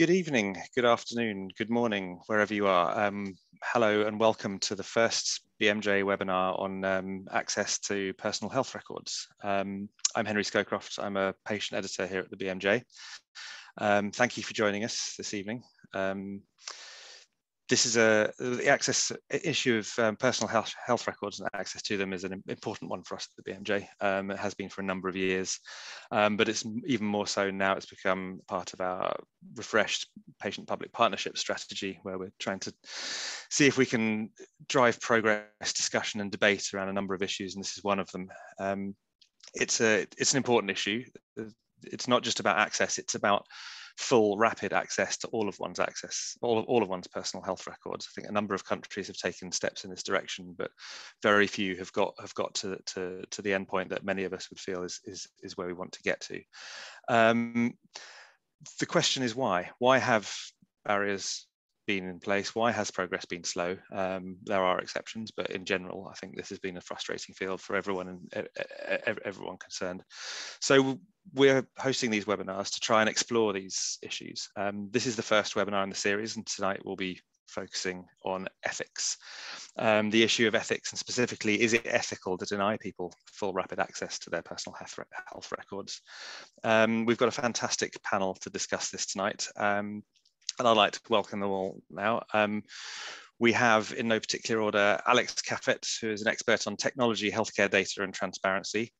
Good evening, good afternoon, good morning, wherever you are. Um, hello and welcome to the first BMJ webinar on um, access to personal health records. Um, I'm Henry Scowcroft, I'm a patient editor here at the BMJ. Um, thank you for joining us this evening. This is a the access issue of um, personal health health records and access to them is an important one for us at the BMJ. Um, it has been for a number of years, um, but it's even more so now. It's become part of our refreshed patient public partnership strategy, where we're trying to see if we can drive progress, discussion, and debate around a number of issues, and this is one of them. Um, it's a it's an important issue. It's not just about access; it's about full rapid access to all of one's access, all of, all of one's personal health records. I think a number of countries have taken steps in this direction, but very few have got have got to, to, to the end point that many of us would feel is, is, is where we want to get to. Um, the question is why? Why have barriers been in place? Why has progress been slow? Um, there are exceptions, but in general, I think this has been a frustrating field for everyone and everyone concerned. So we're hosting these webinars to try and explore these issues. Um, this is the first webinar in the series, and tonight we'll be focusing on ethics. Um, the issue of ethics, and specifically, is it ethical to deny people full rapid access to their personal health, health records? Um, we've got a fantastic panel to discuss this tonight. Um, and I'd like to welcome them all now. Um, we have, in no particular order, Alex Kafetz, who is an expert on technology, healthcare data, and transparency.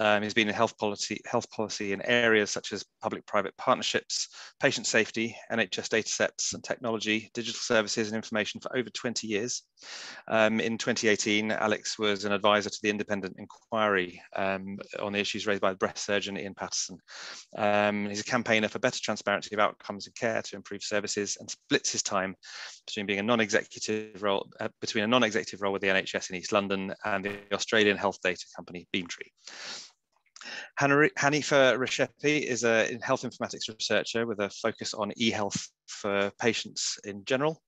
Um, he's been in health policy, health policy in areas such as public-private partnerships, patient safety, NHS datasets and technology, digital services and information for over 20 years. Um, in 2018, Alex was an advisor to the independent inquiry um, on the issues raised by the breast surgeon Ian Paterson. Um, he's a campaigner for better transparency of outcomes and care to improve services and splits his time between being a non-executive executive role uh, between a non-executive role with the NHS in East London and the Australian health data company Beamtree. Hanife Rexhepi is a health informatics researcher with a focus on e-health for patients in general.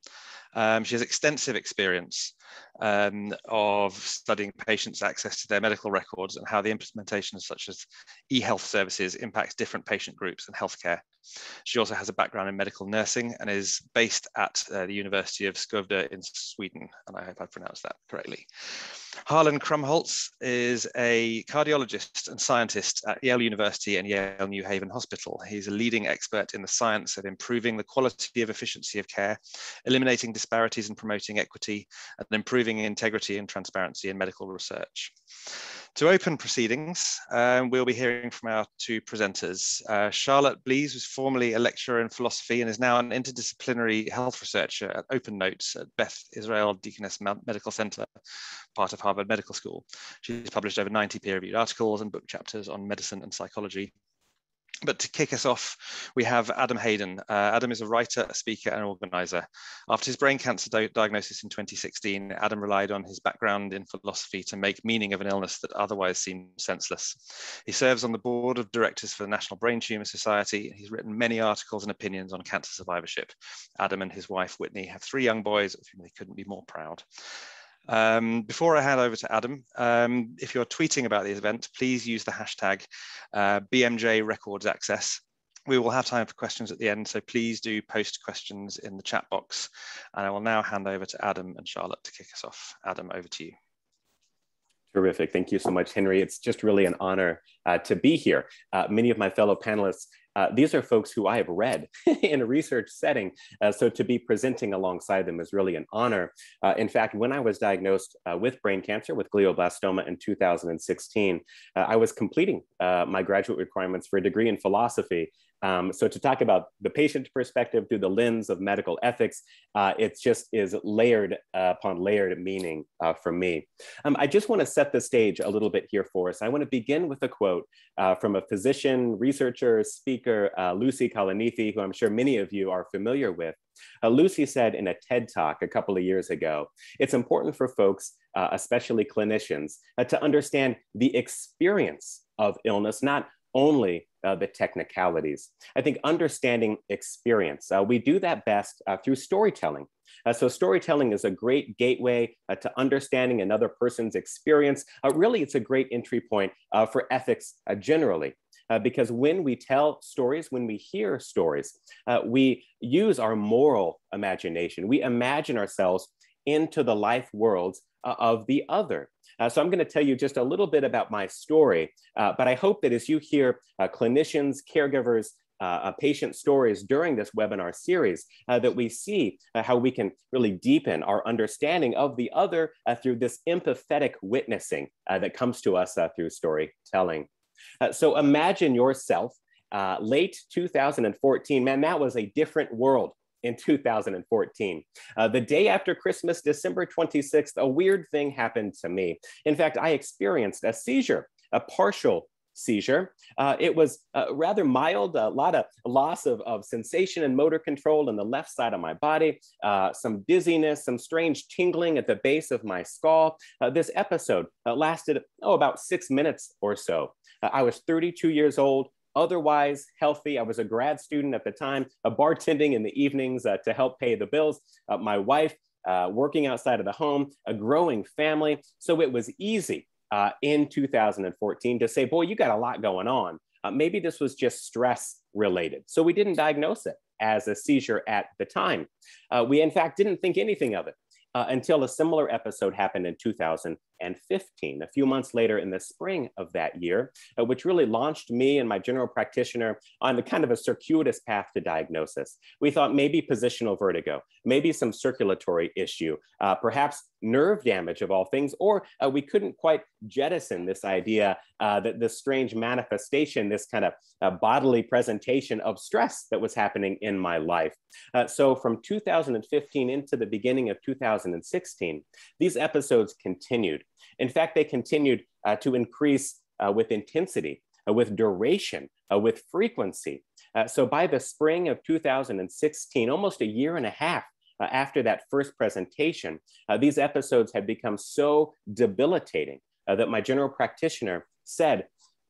Um, she has extensive experience um, of studying patients' access to their medical records and how the implementation of such as e-health services impacts different patient groups and healthcare. She also has a background in medical nursing and is based at uh, the University of Skövde in Sweden, and I hope I pronounced that correctly. Harlan Krumholz is a cardiologist and scientist at Yale University and Yale New Haven Hospital. He's a leading expert in the science of improving the quality of efficiency of care, eliminating disparities and promoting equity, and improving integrity and transparency in medical research. To open proceedings, um, we'll be hearing from our two presenters. Uh, Charlotte Blease was formerly a lecturer in philosophy and is now an interdisciplinary health researcher at Open Notes at Beth Israel Deaconess Medical Center, part of Harvard Medical School. She's published over 90 peer-reviewed articles and book chapters on medicine and psychology but to kick us off, we have Adam Hayden. Uh, Adam is a writer, a speaker, and organizer. After his brain cancer diagnosis in 2016, Adam relied on his background in philosophy to make meaning of an illness that otherwise seemed senseless. He serves on the board of directors for the National Brain Tumor Society. He's written many articles and opinions on cancer survivorship. Adam and his wife, Whitney, have three young boys of whom they couldn't be more proud. Um, before I hand over to Adam, um, if you're tweeting about the event, please use the hashtag uh, BMJ Records Access. We will have time for questions at the end, so please do post questions in the chat box. And I will now hand over to Adam and Charlotte to kick us off. Adam, over to you. Terrific. Thank you so much, Henry. It's just really an honor uh, to be here. Uh, many of my fellow panelists uh, these are folks who I have read in a research setting. Uh, so to be presenting alongside them is really an honor. Uh, in fact, when I was diagnosed uh, with brain cancer with glioblastoma in 2016, uh, I was completing my graduate requirements for a degree in philosophy um, so to talk about the patient perspective through the lens of medical ethics, uh, it just is layered uh, upon layered meaning uh, for me. Um, I just want to set the stage a little bit here for us. I want to begin with a quote uh, from a physician, researcher, speaker, uh, Lucy Kalanithi, who I'm sure many of you are familiar with. Uh, Lucy said in a TED talk a couple of years ago, it's important for folks, especially clinicians, to understand the experience of illness, not only uh, the technicalities. I think understanding experience, uh, we do that best uh, through storytelling. Uh, so storytelling is a great gateway uh, to understanding another person's experience. Uh, really, it's a great entry point for ethics generally. because when we tell stories, when we hear stories, we use our moral imagination. We imagine ourselves into the life worlds of the other. Uh, so I'm going to tell you just a little bit about my story, uh, but I hope that as you hear uh, clinicians, caregivers, uh, patient stories during this webinar series uh, that we see uh, how we can really deepen our understanding of the other through this empathetic witnessing that comes to us through storytelling. so imagine yourself late 2014, man, that was a different world in 2014. Uh, the day after Christmas, December 26th, a weird thing happened to me. In fact, I experienced a seizure, a partial seizure. Uh, it was uh, rather mild, a lot of loss of, of sensation and motor control in the left side of my body, uh, some dizziness, some strange tingling at the base of my skull. Uh, this episode uh, lasted, oh, about six minutes or so. Uh, I was 32 years old otherwise healthy. I was a grad student at the time, a bartending in the evenings uh, to help pay the bills. Uh, my wife uh, working outside of the home, a growing family. So it was easy uh, in 2014 to say, boy, you got a lot going on. Uh, maybe this was just stress related. So we didn't diagnose it as a seizure at the time. Uh, we, in fact, didn't think anything of it until a similar episode happened in 2000 and 15, a few months later in the spring of that year, uh, which really launched me and my general practitioner on the kind of a circuitous path to diagnosis. We thought maybe positional vertigo, maybe some circulatory issue, uh, perhaps nerve damage of all things, or uh, we couldn't quite jettison this idea uh, that this strange manifestation, this kind of uh, bodily presentation of stress that was happening in my life. Uh, so from 2015 into the beginning of 2016, these episodes continued. In fact, they continued uh, to increase uh, with intensity, uh, with duration, uh, with frequency. Uh, so by the spring of 2016, almost a year and a half after that first presentation, these episodes had become so debilitating that my general practitioner said,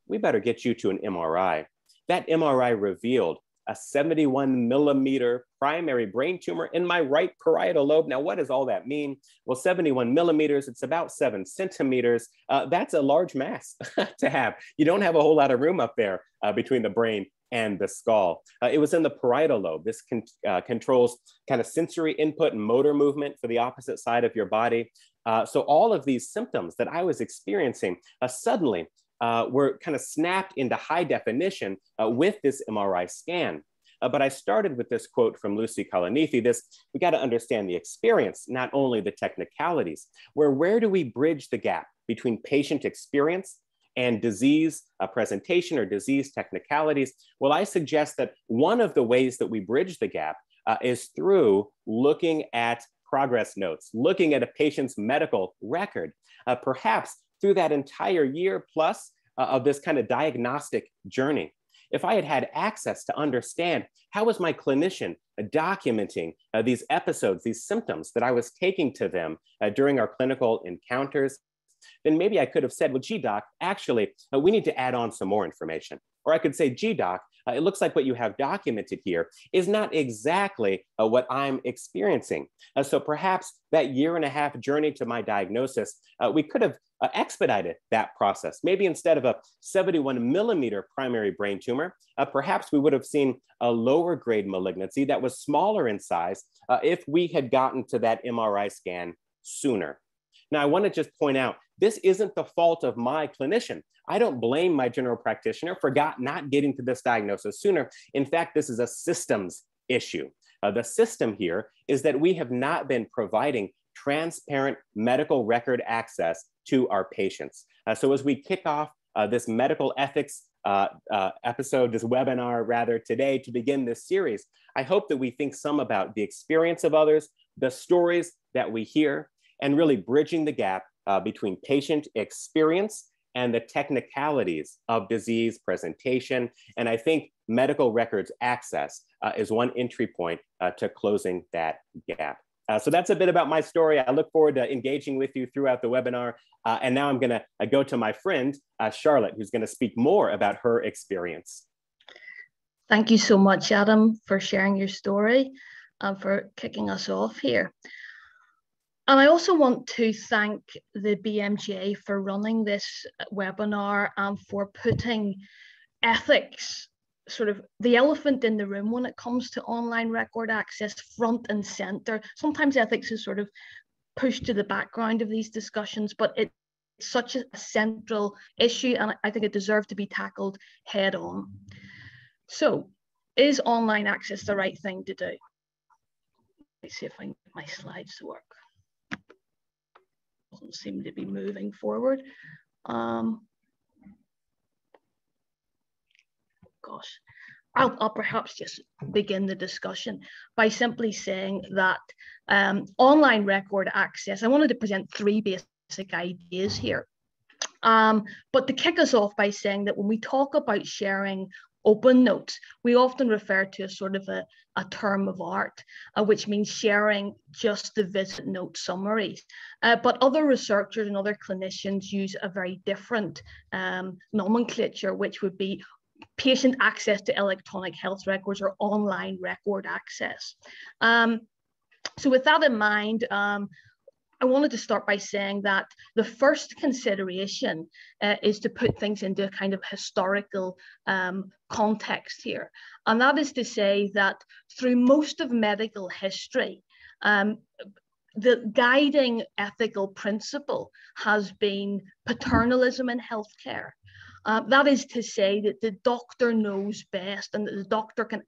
we better get you to an MRI. That MRI revealed a 71 millimeter primary brain tumor in my right parietal lobe. Now, what does all that mean? Well, 71 millimeters, it's about seven centimeters. Uh, that's a large mass to have. You don't have a whole lot of room up there uh, between the brain and the skull. Uh, it was in the parietal lobe. This con uh, controls kind of sensory input and motor movement for the opposite side of your body. Uh, so all of these symptoms that I was experiencing uh, suddenly uh, were kind of snapped into high definition uh, with this MRI scan. Uh, but I started with this quote from Lucy Kalanithi, this, we got to understand the experience, not only the technicalities, where where do we bridge the gap between patient experience and disease uh, presentation or disease technicalities? Well, I suggest that one of the ways that we bridge the gap uh, is through looking at progress notes, looking at a patient's medical record. Uh, perhaps through that entire year plus uh, of this kind of diagnostic journey. If I had had access to understand how was my clinician uh, documenting uh, these episodes, these symptoms that I was taking to them uh, during our clinical encounters, then maybe I could have said, well, gee, doc, actually, uh, we need to add on some more information. Or I could say, gee, doc, uh, it looks like what you have documented here is not exactly uh, what I'm experiencing. Uh, so perhaps that year and a half journey to my diagnosis, uh, we could have uh, expedited that process. Maybe instead of a 71 millimeter primary brain tumor, uh, perhaps we would have seen a lower grade malignancy that was smaller in size if we had gotten to that MRI scan sooner. Now, I want to just point out this isn't the fault of my clinician. I don't blame my general practitioner for not getting to this diagnosis sooner. In fact, this is a systems issue. Uh, the system here is that we have not been providing transparent medical record access to our patients. Uh, so as we kick off uh, this medical ethics uh, uh, episode, this webinar rather today to begin this series, I hope that we think some about the experience of others, the stories that we hear, and really bridging the gap uh, between patient experience and the technicalities of disease presentation. And I think medical records access uh, is one entry point uh, to closing that gap. Uh, so that's a bit about my story. I look forward to engaging with you throughout the webinar. Uh, and now I'm gonna uh, go to my friend, uh, Charlotte, who's gonna speak more about her experience. Thank you so much, Adam, for sharing your story and for kicking us off here. And I also want to thank the BMGA for running this webinar and for putting ethics sort of the elephant in the room when it comes to online record access front and center. Sometimes ethics is sort of pushed to the background of these discussions, but it's such a central issue and I think it deserves to be tackled head on. So is online access the right thing to do? Let's see if I can get my slides to work. Seem to be moving forward. Um, gosh, I'll, I'll, perhaps just begin the discussion by simply saying that um, online record access, I wanted to present three basic ideas here. Um, but to kick us off by saying that when we talk about sharing open notes, we often refer to a sort of a, a term of art, uh, which means sharing just the visit note summaries. Uh, but other researchers and other clinicians use a very different um, nomenclature, which would be patient access to electronic health records or online record access. Um, so with that in mind, um, I wanted to start by saying that the first consideration uh, is to put things into a kind of historical um, context here. And that is to say that through most of medical history, um, the guiding ethical principle has been paternalism in healthcare. Uh, that is to say that the doctor knows best and that the doctor can.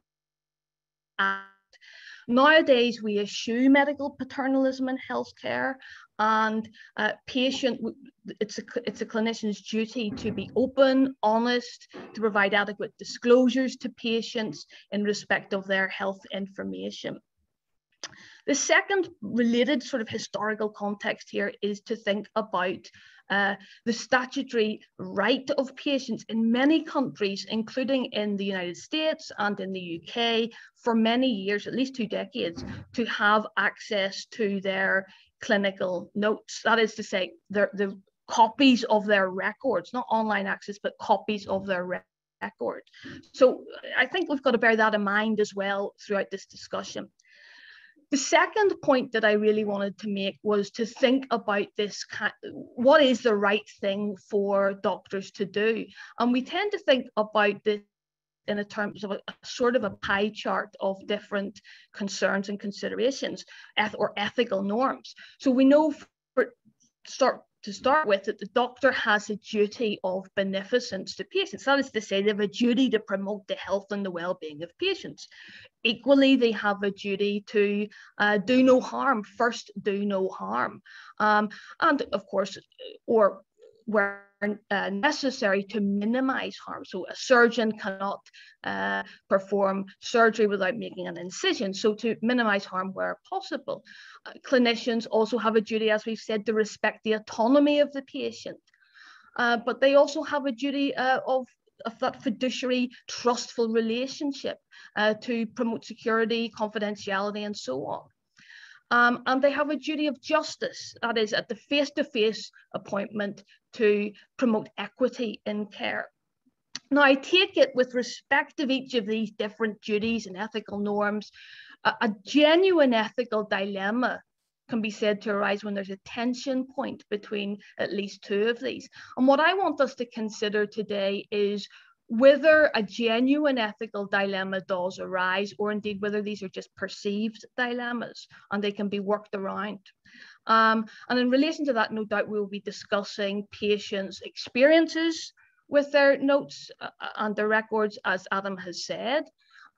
Nowadays, we eschew medical paternalism in healthcare and uh, patient, it's a, it's a clinician's duty to be open, honest, to provide adequate disclosures to patients in respect of their health information. The second related sort of historical context here is to think about uh, the statutory right of patients in many countries, including in the United States and in the UK, for many years, at least two decades, to have access to their clinical notes. That is to say, their, the copies of their records, not online access, but copies of their records. So I think we've got to bear that in mind as well throughout this discussion. The second point that I really wanted to make was to think about this what is the right thing for doctors to do? And we tend to think about this in terms of a, a, sort of a pie chart of different concerns and considerations eth- or ethical norms. So we know for start to start with that the doctor has a duty of beneficence to patients. That is to say, they have a duty to promote the health and the well-being of patients. Equally, they have a duty to uh, do no harm. First, do no harm, um, and of course, or where uh, necessary to minimize harm. So a surgeon cannot uh, perform surgery without making an incision. So to minimize harm where possible. Uh, clinicians also have a duty, as we've said, to respect the autonomy of the patient. Uh, but they also have a duty uh, of of that fiduciary trustful relationship uh, to promote security, confidentiality, and so on. Um, and they have a duty of justice, that is, at the face to face appointment to promote equity in care. Now, I take it with respect of each of these different duties and ethical norms, a, a genuine ethical dilemma can be said to arise when there's a tension point between at least two of these. And what I want us to consider today is whether a genuine ethical dilemma does arise, or indeed whether these are just perceived dilemmas and they can be worked around. Um, and in relation to that, no doubt we will be discussing patients' experiences with their notes uh, uh, and their records, as Adam has said.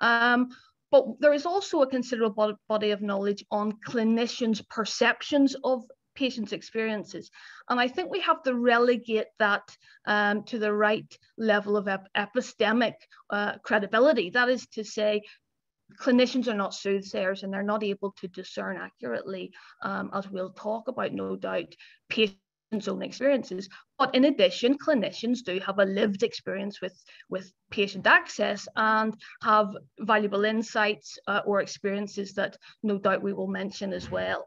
Um, but there is also a considerable body of knowledge on clinicians' perceptions of patients' experiences. And I think we have to relegate that um, to the right level of ep epistemic uh, credibility. That is to say, clinicians are not soothsayers and they're not able to discern accurately, um, as we'll talk about, no doubt, patients' own experiences. But in addition, clinicians do have a lived experience with, with patient access and have valuable insights uh, or experiences that no doubt we will mention as well.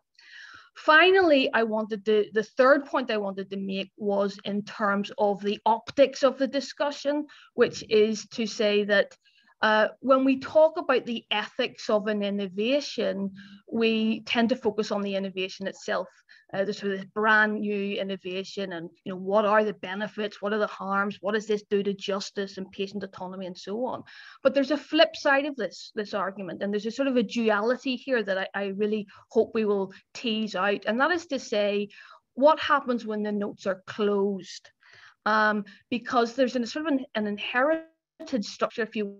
Finally, I wanted to, the third point I wanted to make was in terms of the optics of the discussion, which is to say that uh, when we talk about the ethics of an innovation, we tend to focus on the innovation itself. Uh, this sort of brand new innovation and you know what are the benefits? What are the harms? What does this do to justice and patient autonomy and so on? But there's a flip side of this this argument and there's a sort of a duality here that I, I really hope we will tease out and that is to say what happens when the notes are closed? Um, because there's a sort of an, an inherited structure if you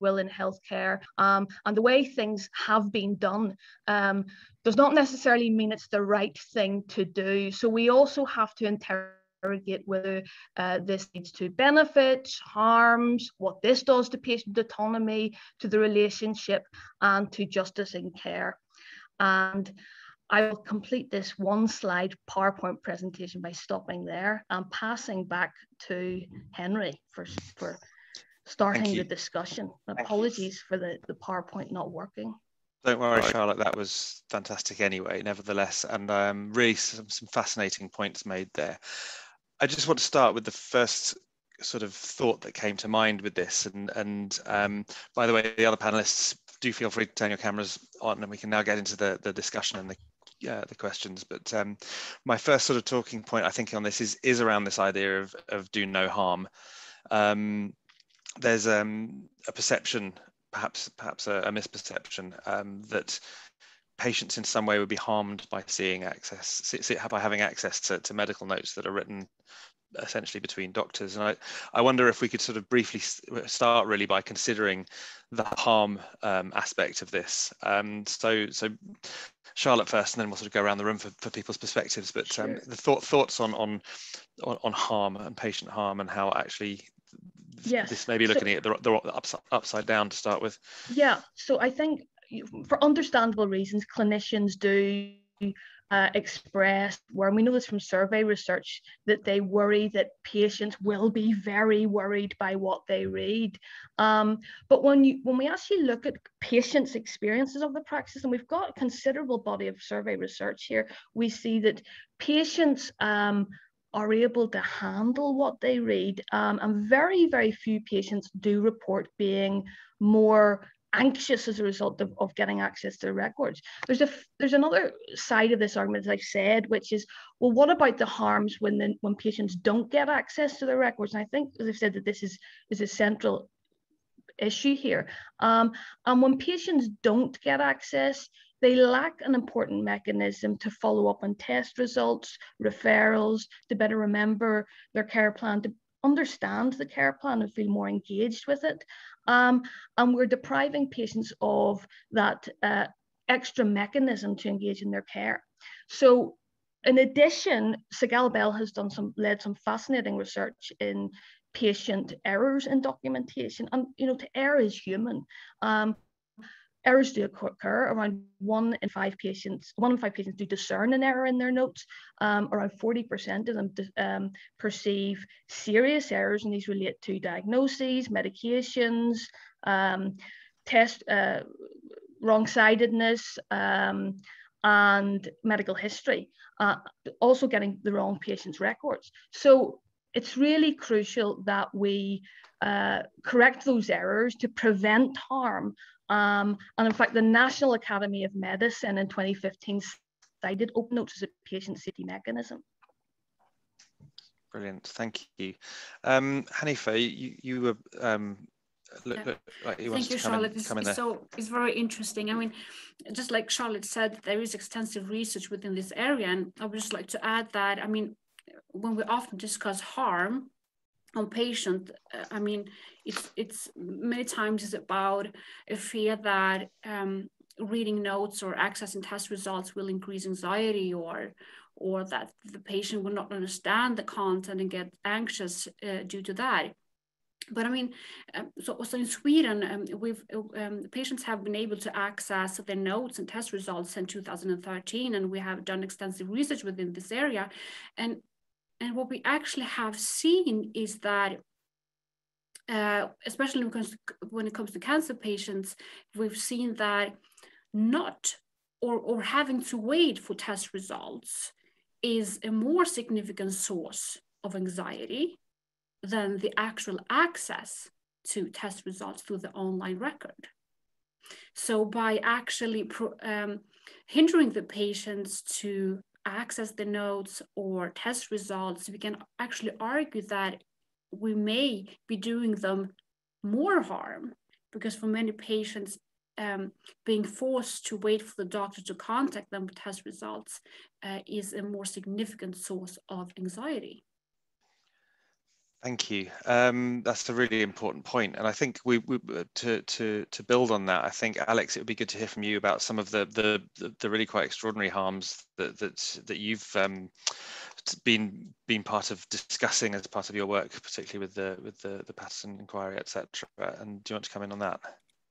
will in healthcare um, and the way things have been done um, does not necessarily mean it's the right thing to do. So we also have to interrogate whether uh, this leads to benefits, harms, what this does to patient autonomy, to the relationship, and to justice in care. And I will complete this one slide PowerPoint presentation by stopping there and passing back to Henry for, for starting the discussion. Thank Apologies you. for the, the PowerPoint not working. Don't worry, right. Charlotte, that was fantastic anyway, nevertheless, and um, really some, some fascinating points made there. I just want to start with the first sort of thought that came to mind with this. And, and um, by the way, the other panelists, do feel free to turn your cameras on and we can now get into the, the discussion and the uh, the questions. But um, my first sort of talking point, I think, on this is is around this idea of of do no harm. Um, there's um, a perception, perhaps perhaps a, a misperception um, that patients in some way would be harmed by seeing access by having access to, to medical notes that are written essentially between doctors. And I, I wonder if we could sort of briefly start really by considering the harm um, aspect of this. Um, so so Charlotte first and then we'll sort of go around the room for, for people's perspectives. But um, the thought, thoughts on, on on harm and patient harm and how actually yes. this may be looking so, at the, the upside, upside down to start with. Yeah, so I think for understandable reasons, clinicians do uh, express, where we know this from survey research, that they worry that patients will be very worried by what they read. Um, but when you when we actually look at patients' experiences of the practice, and we've got a considerable body of survey research here, we see that patients um, are able to handle what they read. Um, and very, very few patients do report being more anxious as a result of, of getting access to the records. There's a there's another side of this argument, as I've said, which is, well, what about the harms when the, when patients don't get access to the records? And I think, as I've said, that this is is a central issue here. Um, and when patients don't get access, they lack an important mechanism to follow up on test results, referrals, to better remember their care plan, to understand the care plan and feel more engaged with it. Um, and we're depriving patients of that uh, extra mechanism to engage in their care. So in addition, Sigall Bell has done some led some fascinating research in patient errors in documentation. And you know, to err is human. Um, errors do occur. Around one in five patients, one in five patients do discern an error in their notes. Um, around 40% of them um, perceive serious errors, and these relate to diagnoses, medications, um, test uh, wrong-sidedness, um, and medical history. Uh, also getting the wrong patient's records. So it's really crucial that we uh, correct those errors to prevent harm um, and in fact, the National Academy of Medicine in 2015 cited open notes as a patient safety mechanism. Brilliant, thank you. Um, Hanife, you, you were um, look, look, like Thank you, Charlotte. In, it's, so it's very interesting. I mean, just like Charlotte said, there is extensive research within this area, and I would just like to add that. I mean, when we often discuss harm, on patient uh, i mean it's it's many times is about a fear that um, reading notes or accessing test results will increase anxiety or or that the patient will not understand the content and get anxious uh, due to that but I mean, um, so also in Sweden, um, we've um, patients have been able to access their notes and test results in 2013, and we have done extensive research within this area. And and what we actually have seen is that, uh, especially when it, comes to, when it comes to cancer patients, we've seen that not or, or having to wait for test results is a more significant source of anxiety than the actual access to test results through the online record. So by actually pro, um, hindering the patients to access the notes or test results, we can actually argue that we may be doing them more harm because for many patients, um, being forced to wait for the doctor to contact them with test results uh, is a more significant source of anxiety. Thank you. Um, that's a really important point, and I think we, we, uh, to to to build on that. I think Alex, it would be good to hear from you about some of the the the, really quite extraordinary harms that that that you've um, been been part of discussing as part of your work, particularly with the with the the Paterson inquiry, etc. And do you want to come in on that?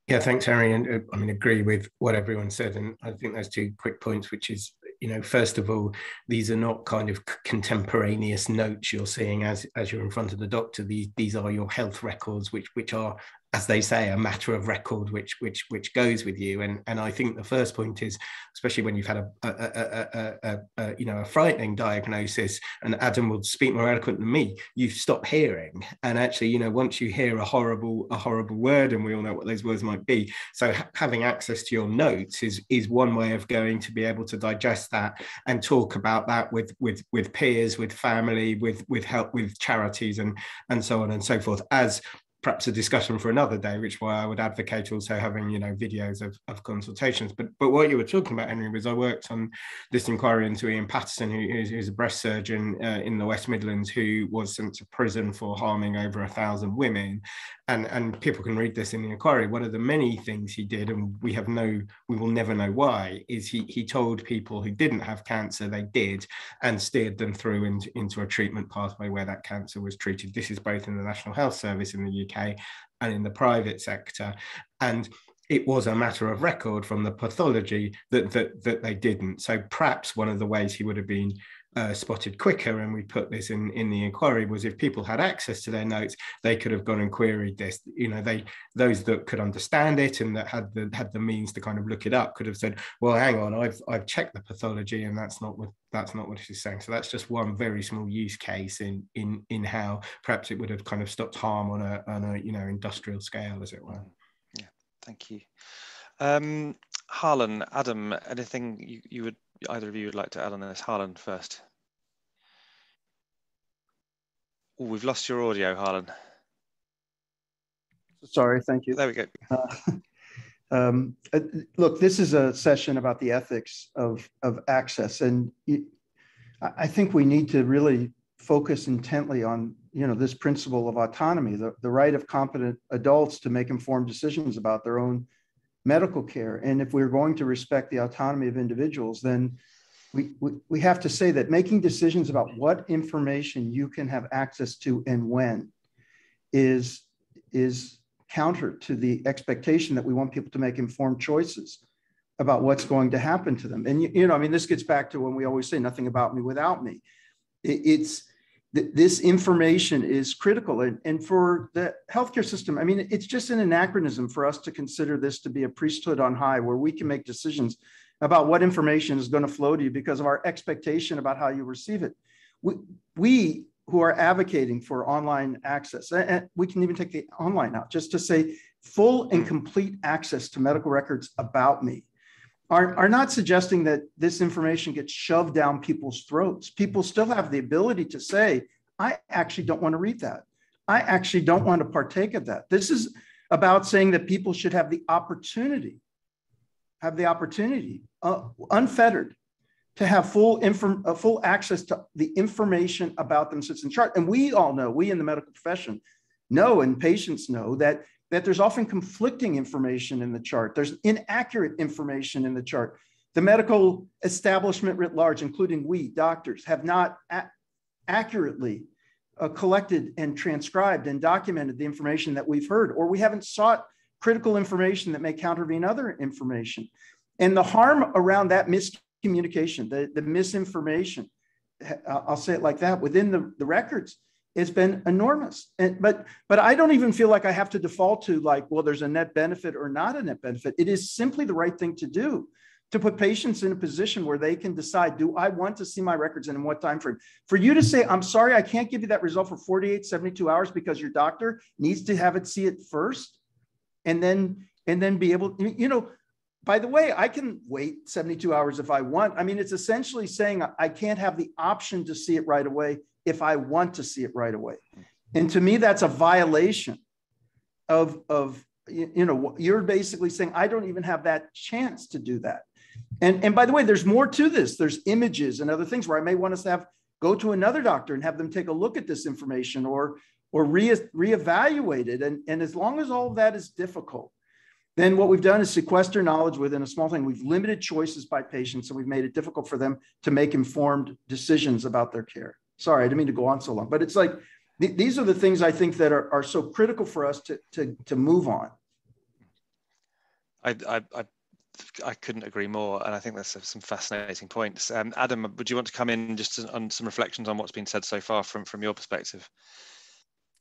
Yeah, thanks, Harry. And uh, I mean, agree with what everyone said. And I think there's two quick points, which is you know, first of all, these are not kind of contemporaneous notes you're seeing as as you're in front of the doctor. These these are your health records, which which are as they say, a matter of record which which which goes with you. And and I think the first point is, especially when you've had a, a, a, a, you know a frightening diagnosis, and Adam will speak more eloquent than me. You stop hearing, and actually, you know, once you hear a horrible a horrible word, and we all know what those words might be. So ha- having access to your notes is is one way of going to be able to digest that and talk about that with with with peers, with family, with with help with charities, and and so on and so forth. As perhaps a discussion for another day, which why I would advocate also having you know videos of, of consultations. But but what you were talking about, Henry, was I worked on this inquiry into Ian Paterson, who is who's a breast surgeon uh, in the West Midlands, who was sent to prison for harming over a thousand women, and and people can read this in the inquiry. One of the many things he did, and we have no, we will never know why, is he he told people who didn't have cancer they did, and steered them through into, into a treatment pathway where that cancer was treated. This is both in the National Health Service in the UK and in the private sector, and it was a matter of record from the pathology that that that they didn't. So perhaps one of the ways he would have been uh, spotted quicker, and we put this in in the inquiry, was if people had access to their notes, they could have gone and queried this. You know, they those that could understand it and that had the had the means to kind of look it up could have said, "Well, hang on, I've I've checked the pathology, and that's not what that's not what she's saying." So that's just one very small use case in in in how perhaps it would have kind of stopped harm on a on a you know industrial scale, as it were. Yeah, thank you. Um, Harlan, Adam, anything you, you would either of you would like to add on this? Harlan first. Oh, we've lost your audio, Harlan. Sorry, thank you. There we go. Uh, um, uh, look, this is a session about the ethics of, of access. And I think we need to really focus intently on you know this principle of autonomy the, the right of competent adults to make informed decisions about their own medical care. And if we're going to respect the autonomy of individuals, then we, we, have to say that making decisions about what information you can have access to and when is, is counter to the expectation that we want people to make informed choices about what's going to happen to them. And, you, you know, I mean, this gets back to when we always say nothing about me without me. It, it's, this information is critical. And, and for the healthcare system, I mean, it's just an anachronism for us to consider this to be a priesthood on high where we can make decisions about what information is going to flow to you because of our expectation about how you receive it. We, we who are advocating for online access, and we can even take the online out, just to say full and complete access to medical records about me, are, are not suggesting that this information gets shoved down people's throats. People still have the ability to say, I actually don't want to read that. I actually don't want to partake of that. This is about saying that people should have the opportunity, have the opportunity, uh, unfettered, to have full inform, uh, full access to the information about them sits in chart. And we all know, we in the medical profession know, and patients know that that there's often conflicting information in the chart. There's inaccurate information in the chart. The medical establishment writ large, including we doctors, have not accurately uh, collected and transcribed and documented the information that we've heard, or we haven't sought critical information that may countervene other information. And the harm around that miscommunication, the, the misinformation, I'll say it like that, within the, the records it's been enormous. And, but but I don't even feel like I have to default to like, well, there's a net benefit or not a net benefit. It is simply the right thing to do to put patients in a position where they can decide, do I want to see my records and in what time frame? For you to say, I'm sorry, I can't give you that result for 48, 72 hours because your doctor needs to have it see it first and then and then be able, you know, by the way, I can wait 72 hours if I want. I mean, it's essentially saying I can't have the option to see it right away if I want to see it right away. Mm-hmm. And to me, that's a violation of, of you know, you're basically saying I don't even have that chance to do that. And, and by the way, there's more to this. There's images and other things where I may want us to have go to another doctor and have them take a look at this information or or re, reevaluate it. And, and as long as all of that is difficult, then what we've done is sequester knowledge within a small thing. We've limited choices by patients, and we've made it difficult for them to make informed decisions about their care. Sorry, I didn't mean to go on so long, but it's like th- these are the things I think that are, are so critical for us to, to, to move on. I, I, I, I couldn't agree more, and I think there's some fascinating points. Um, Adam, would you want to come in just on some reflections on what's been said so far from, from your perspective?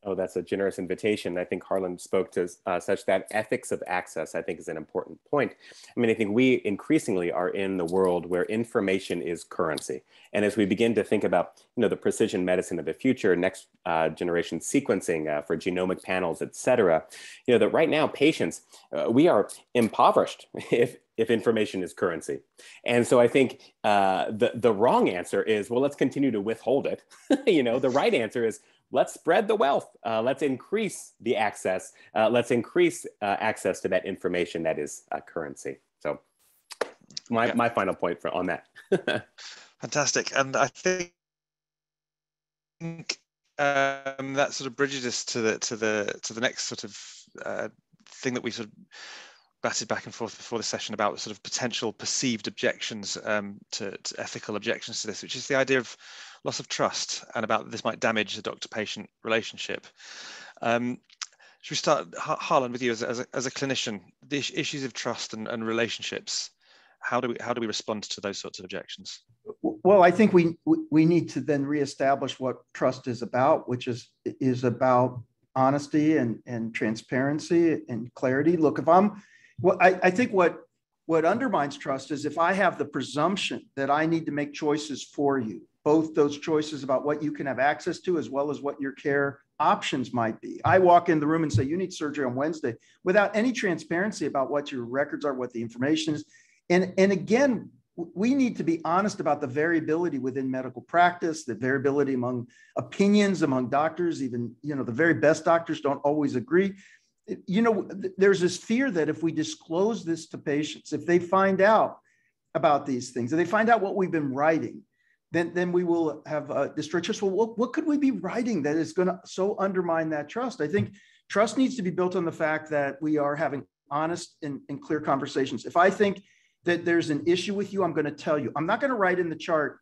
Oh, that's a generous invitation. I think Harlan spoke to uh, such that ethics of access, I think, is an important point. I mean, I think we increasingly are in the world where information is currency. And as we begin to think about, you know, the precision medicine of the future, next uh, generation sequencing uh, for genomic panels, et cetera, you know, that right now patients, uh, we are impoverished if if information is currency. And so I think uh, the, the wrong answer is, well, let's continue to withhold it. you know, the right answer is, let's spread the wealth. Uh, let's increase the access. Uh, let's increase uh, access to that information that is currency. So my, yeah. my final point for, on that. Fantastic. And I think um, that sort of bridges us to the to the to the next sort of uh, thing that we sort of batted back and forth before the session about sort of potential perceived objections um, to, to, ethical objections to this, which is the idea of loss of trust and about this might damage the doctor-patient relationship. Um, should we start, Harlan, with you as, as, a, as a clinician, the issues of trust and, and relationships, how do we how do we respond to those sorts of objections? Well, I think we we need to then reestablish what trust is about, which is is about honesty and and transparency and clarity. Look, if I'm well, I, I think what what undermines trust is if I have the presumption that I need to make choices for you, both those choices about what you can have access to as well as what your care options might be. I walk in the room and say, You need surgery on Wednesday without any transparency about what your records are, what the information is. And, and again, we need to be honest about the variability within medical practice, the variability among opinions among doctors, even, you know, the very best doctors don't always agree you know, there's this fear that if we disclose this to patients, if they find out about these things, if they find out what we've been writing, then, then we will have uh, distrust. Well, what, what could we be writing that is going to so undermine that trust? I think trust needs to be built on the fact that we are having honest and, and clear conversations. If I think that there's an issue with you, I'm going to tell you. I'm not going to write in the chart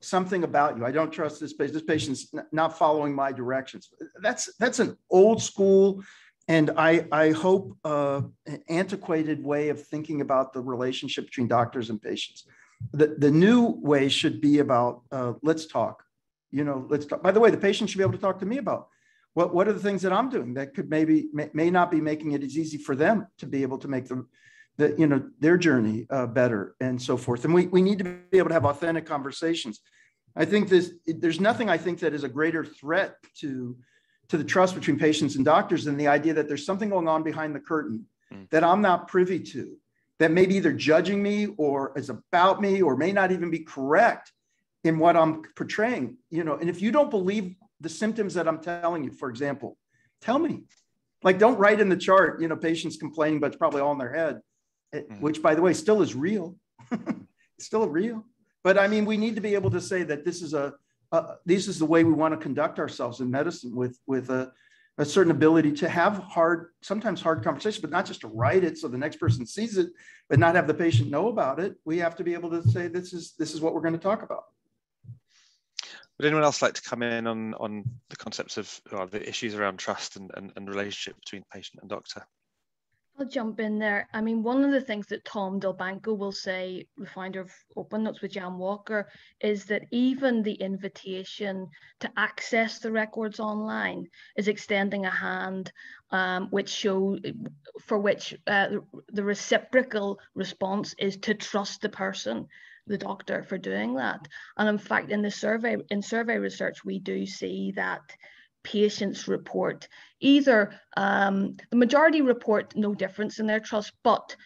something about you. I don't trust this patient. This patient's not following my directions. That's that's an old school and I, I hope uh, an antiquated way of thinking about the relationship between doctors and patients. The, the new way should be about uh, let's talk. You know, let's talk. By the way, the patient should be able to talk to me about what, what are the things that I'm doing that could maybe may, may not be making it as easy for them to be able to make them the, you know their journey uh, better and so forth. And we, we need to be able to have authentic conversations. I think this there's nothing I think that is a greater threat to to the trust between patients and doctors than the idea that there's something going on behind the curtain mm. that I'm not privy to, that may be either judging me or is about me or may not even be correct in what I'm portraying. You know, and if you don't believe the symptoms that I'm telling you, for example, tell me. Like, don't write in the chart, you know, patients complaining, but it's probably all in their head, mm. which, by the way, still is real. it's still real. But I mean, we need to be able to say that this is a uh, this is the way we want to conduct ourselves in medicine with with a, a, certain ability to have hard sometimes hard conversations but not just to write it so the next person sees it but not have the patient know about it. We have to be able to say this is this is what we're going to talk about. Would anyone else like to come in on on the concepts of the issues around trust and, and, and relationship between patient and doctor I'll jump in there. I mean, one of the things that Tom Delbanco will say, the founder of Open Notes with Jan Walker, is that even the invitation to access the records online is extending a hand, um, which show for which uh, the reciprocal response is to trust the person, the doctor, for doing that. And in fact, in the survey, in survey research, we do see that patients report either um, the majority report no difference in their trust, but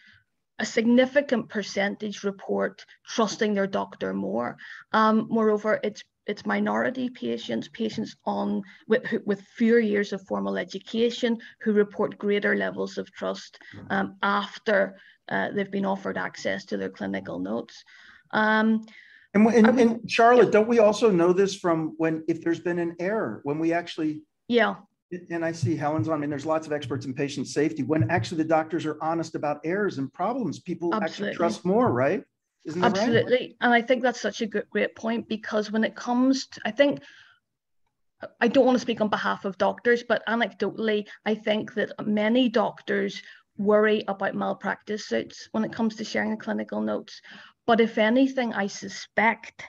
a significant percentage report trusting their doctor more. Um, moreover, it's it's minority patients, patients on with, with fewer years of formal education who report greater levels of trust um, after uh, they've been offered access to their clinical notes. Um, and, and, and, Charlotte, yeah. don't we also know this from when if there's been an error when we actually yeah and I see Helen's on. I mean, there's lots of experts in patient safety. When actually the doctors are honest about errors and problems, people Absolutely. actually trust more, right? Isn't that Absolutely. Right? And I think that's such a good, great point because when it comes to, I think, I don't want to speak on behalf of doctors, but anecdotally, I think that many doctors worry about malpractice suits when it comes to sharing the clinical notes. But if anything, I suspect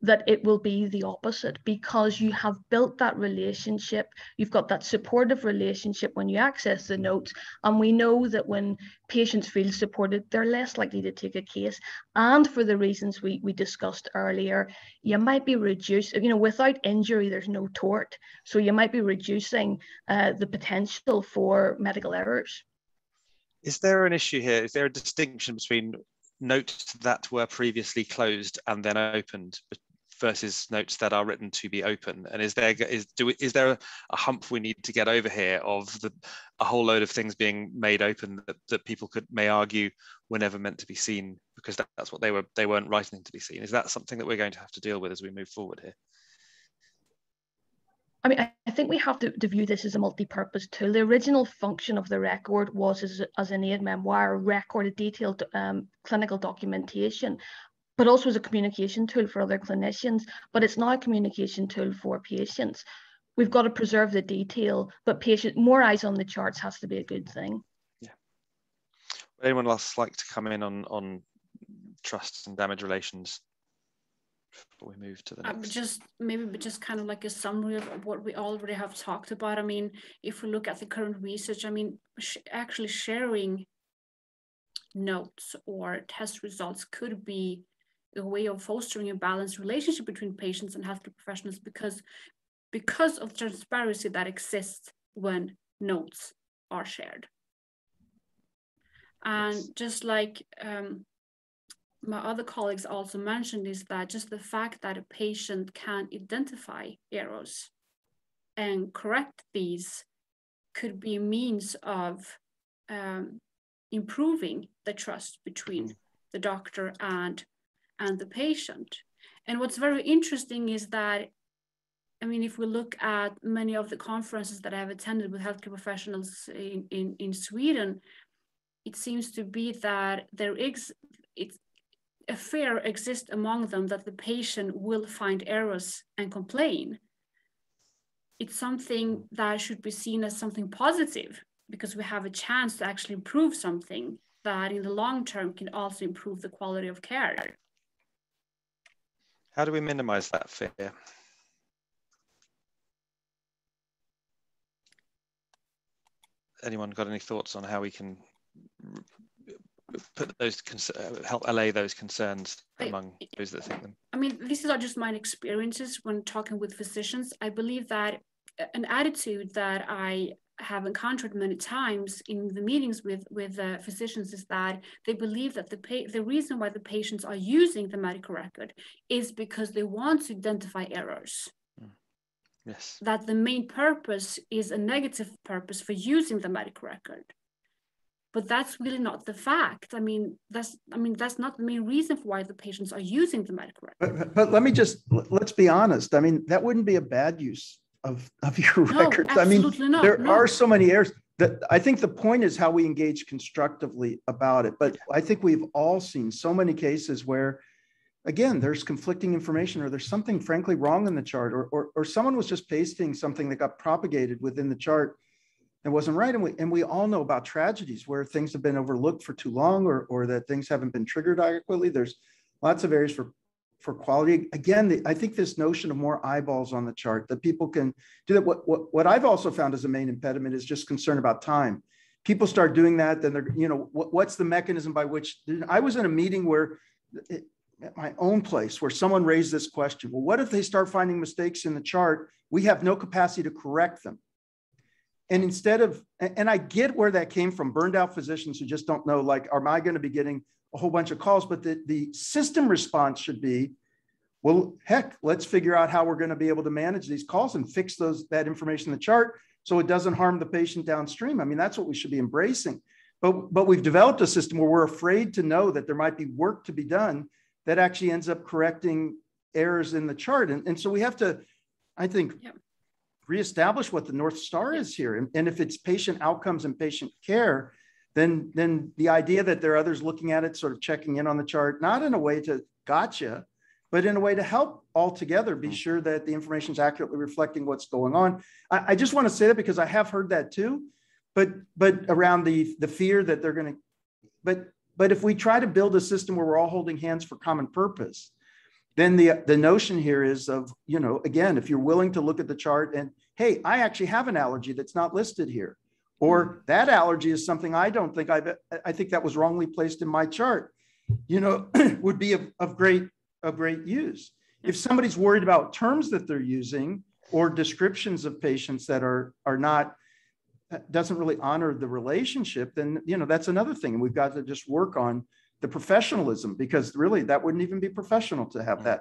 that it will be the opposite because you have built that relationship. You've got that supportive relationship when you access the notes. And we know that when patients feel supported, they're less likely to take a case. And for the reasons we, we discussed earlier, you might be reduced, you know, without injury, there's no tort. So you might be reducing uh, the potential for medical errors. Is there an issue here? Is there a distinction between notes that were previously closed and then opened versus notes that are written to be open? And is there is do is there a, a hump we need to get over here of the a whole load of things being made open that, that people could may argue were never meant to be seen because that, that's what they were they weren't writing to be seen? Is that something that we're going to have to deal with as we move forward here? I mean, I think we have to, to view this as a multi-purpose tool. The original function of the record was as, as an aide memoire, record a detailed um, clinical documentation but also as a communication tool for other clinicians. But it's now a communication tool for patients. We've got to preserve the detail, but patient more eyes on the charts has to be a good thing. Yeah. Would anyone else like to come in on on trusts and damage relations before we move to the next? Um, just maybe just kind of like a summary of what we already have talked about. I mean, if we look at the current research, I mean, sh actually sharing notes or test results could be a way of fostering a balanced relationship between patients and healthcare professionals because because of transparency that exists when notes are shared. And yes. just like um, my other colleagues also mentioned is that just the fact that a patient can identify errors and correct these could be a means of um, improving the trust between mm. the doctor and and the patient. And what's very interesting is that, I mean, if we look at many of the conferences that I have attended with healthcare professionals in, in, in Sweden, it seems to be that there is it's a fear exists among them that the patient will find errors and complain. It's something that should be seen as something positive because we have a chance to actually improve something that in the long term can also improve the quality of care. How do we minimize that fear? Anyone got any thoughts on how we can put those help allay those concerns among those that think them? I mean, these are just my experiences when talking with physicians. I believe that an attitude that I have encountered many times in the meetings with with uh, physicians is that they believe that the the reason why the patients are using the medical record is because they want to identify errors. Mm. Yes. That the main purpose is a negative purpose for using the medical record. But that's really not the fact. I mean, that's I mean that's not the main reason for why the patients are using the medical record. But, but let me just let's be honest. I mean, that wouldn't be a bad use of, of your no, records. I mean, not. there no. are so many errors that I think the point is how we engage constructively about it. But I think we've all seen so many cases where, again, there's conflicting information or there's something frankly wrong in the chart, or, or, or someone was just pasting something that got propagated within the chart and wasn't right. And we, and we all know about tragedies where things have been overlooked for too long or, or that things haven't been triggered adequately. There's lots of areas for for quality. Again, the, I think this notion of more eyeballs on the chart that people can do that. What, what, what I've also found as a main impediment is just concern about time. People start doing that, then they're, you know, what, what's the mechanism by which I was in a meeting where it, at my own place where someone raised this question. Well, what if they start finding mistakes in the chart? We have no capacity to correct them. And instead of and i get where that came from. Burned out physicians who just don't know like am i going to be getting a whole bunch of calls? But the, the system response should be well heck let's figure out how we're going to be able to manage these calls and fix those that information in the chart so it doesn't harm the patient downstream. I mean that's what we should be embracing. But but we've developed a system where we're afraid to know that there might be work to be done that actually ends up correcting errors in the chart. And, and so we have to i think yep reestablish what the North Star is here. And, and if it's patient outcomes and patient care, then, then the idea that there are others looking at it, sort of checking in on the chart, not in a way to gotcha, but in a way to help all together be mm. sure that the information is accurately reflecting what's going on. I, I just want to say that because I have heard that too, but but around the the fear that they're going to, but but if we try to build a system where we're all holding hands for common purpose, then the, the notion here is of, you know, again, if you're willing to look at the chart and, hey, I actually have an allergy that's not listed here, or hmm. that allergy is something I don't think I've, I think that was wrongly placed in my chart, you know, would be of, of great, of great use. If somebody's worried about terms that they're using or descriptions of patients that are, are not, doesn't really honor the relationship, then, you know, that's another thing. And we've got to just work on the professionalism because really that wouldn't even be professional to have mm. that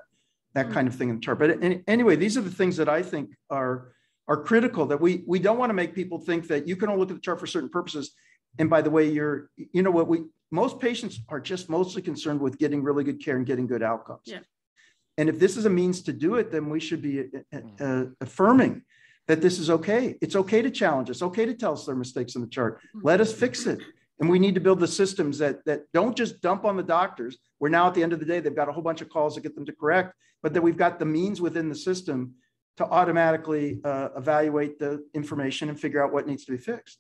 that mm. kind of thing in the chart. But anyway, these are the things that I think are are critical that we we don't want to make people think that you can only look at the chart for certain purposes. And by the way, you're you know what we most patients are just mostly concerned with getting really good care and getting good outcomes. Yeah. And if this is a means to do it, then we should be uh, uh, mm. uh affirming that this is okay. It's okay to challenge us. Okay to tell us there are mistakes in the chart. Let us fix it. And we need to build the systems that, that don't just dump on the doctors, where now at the end of the day, they've got a whole bunch of calls to get them to correct, but that we've got the means within the system to automatically uh, evaluate the information and figure out what needs to be fixed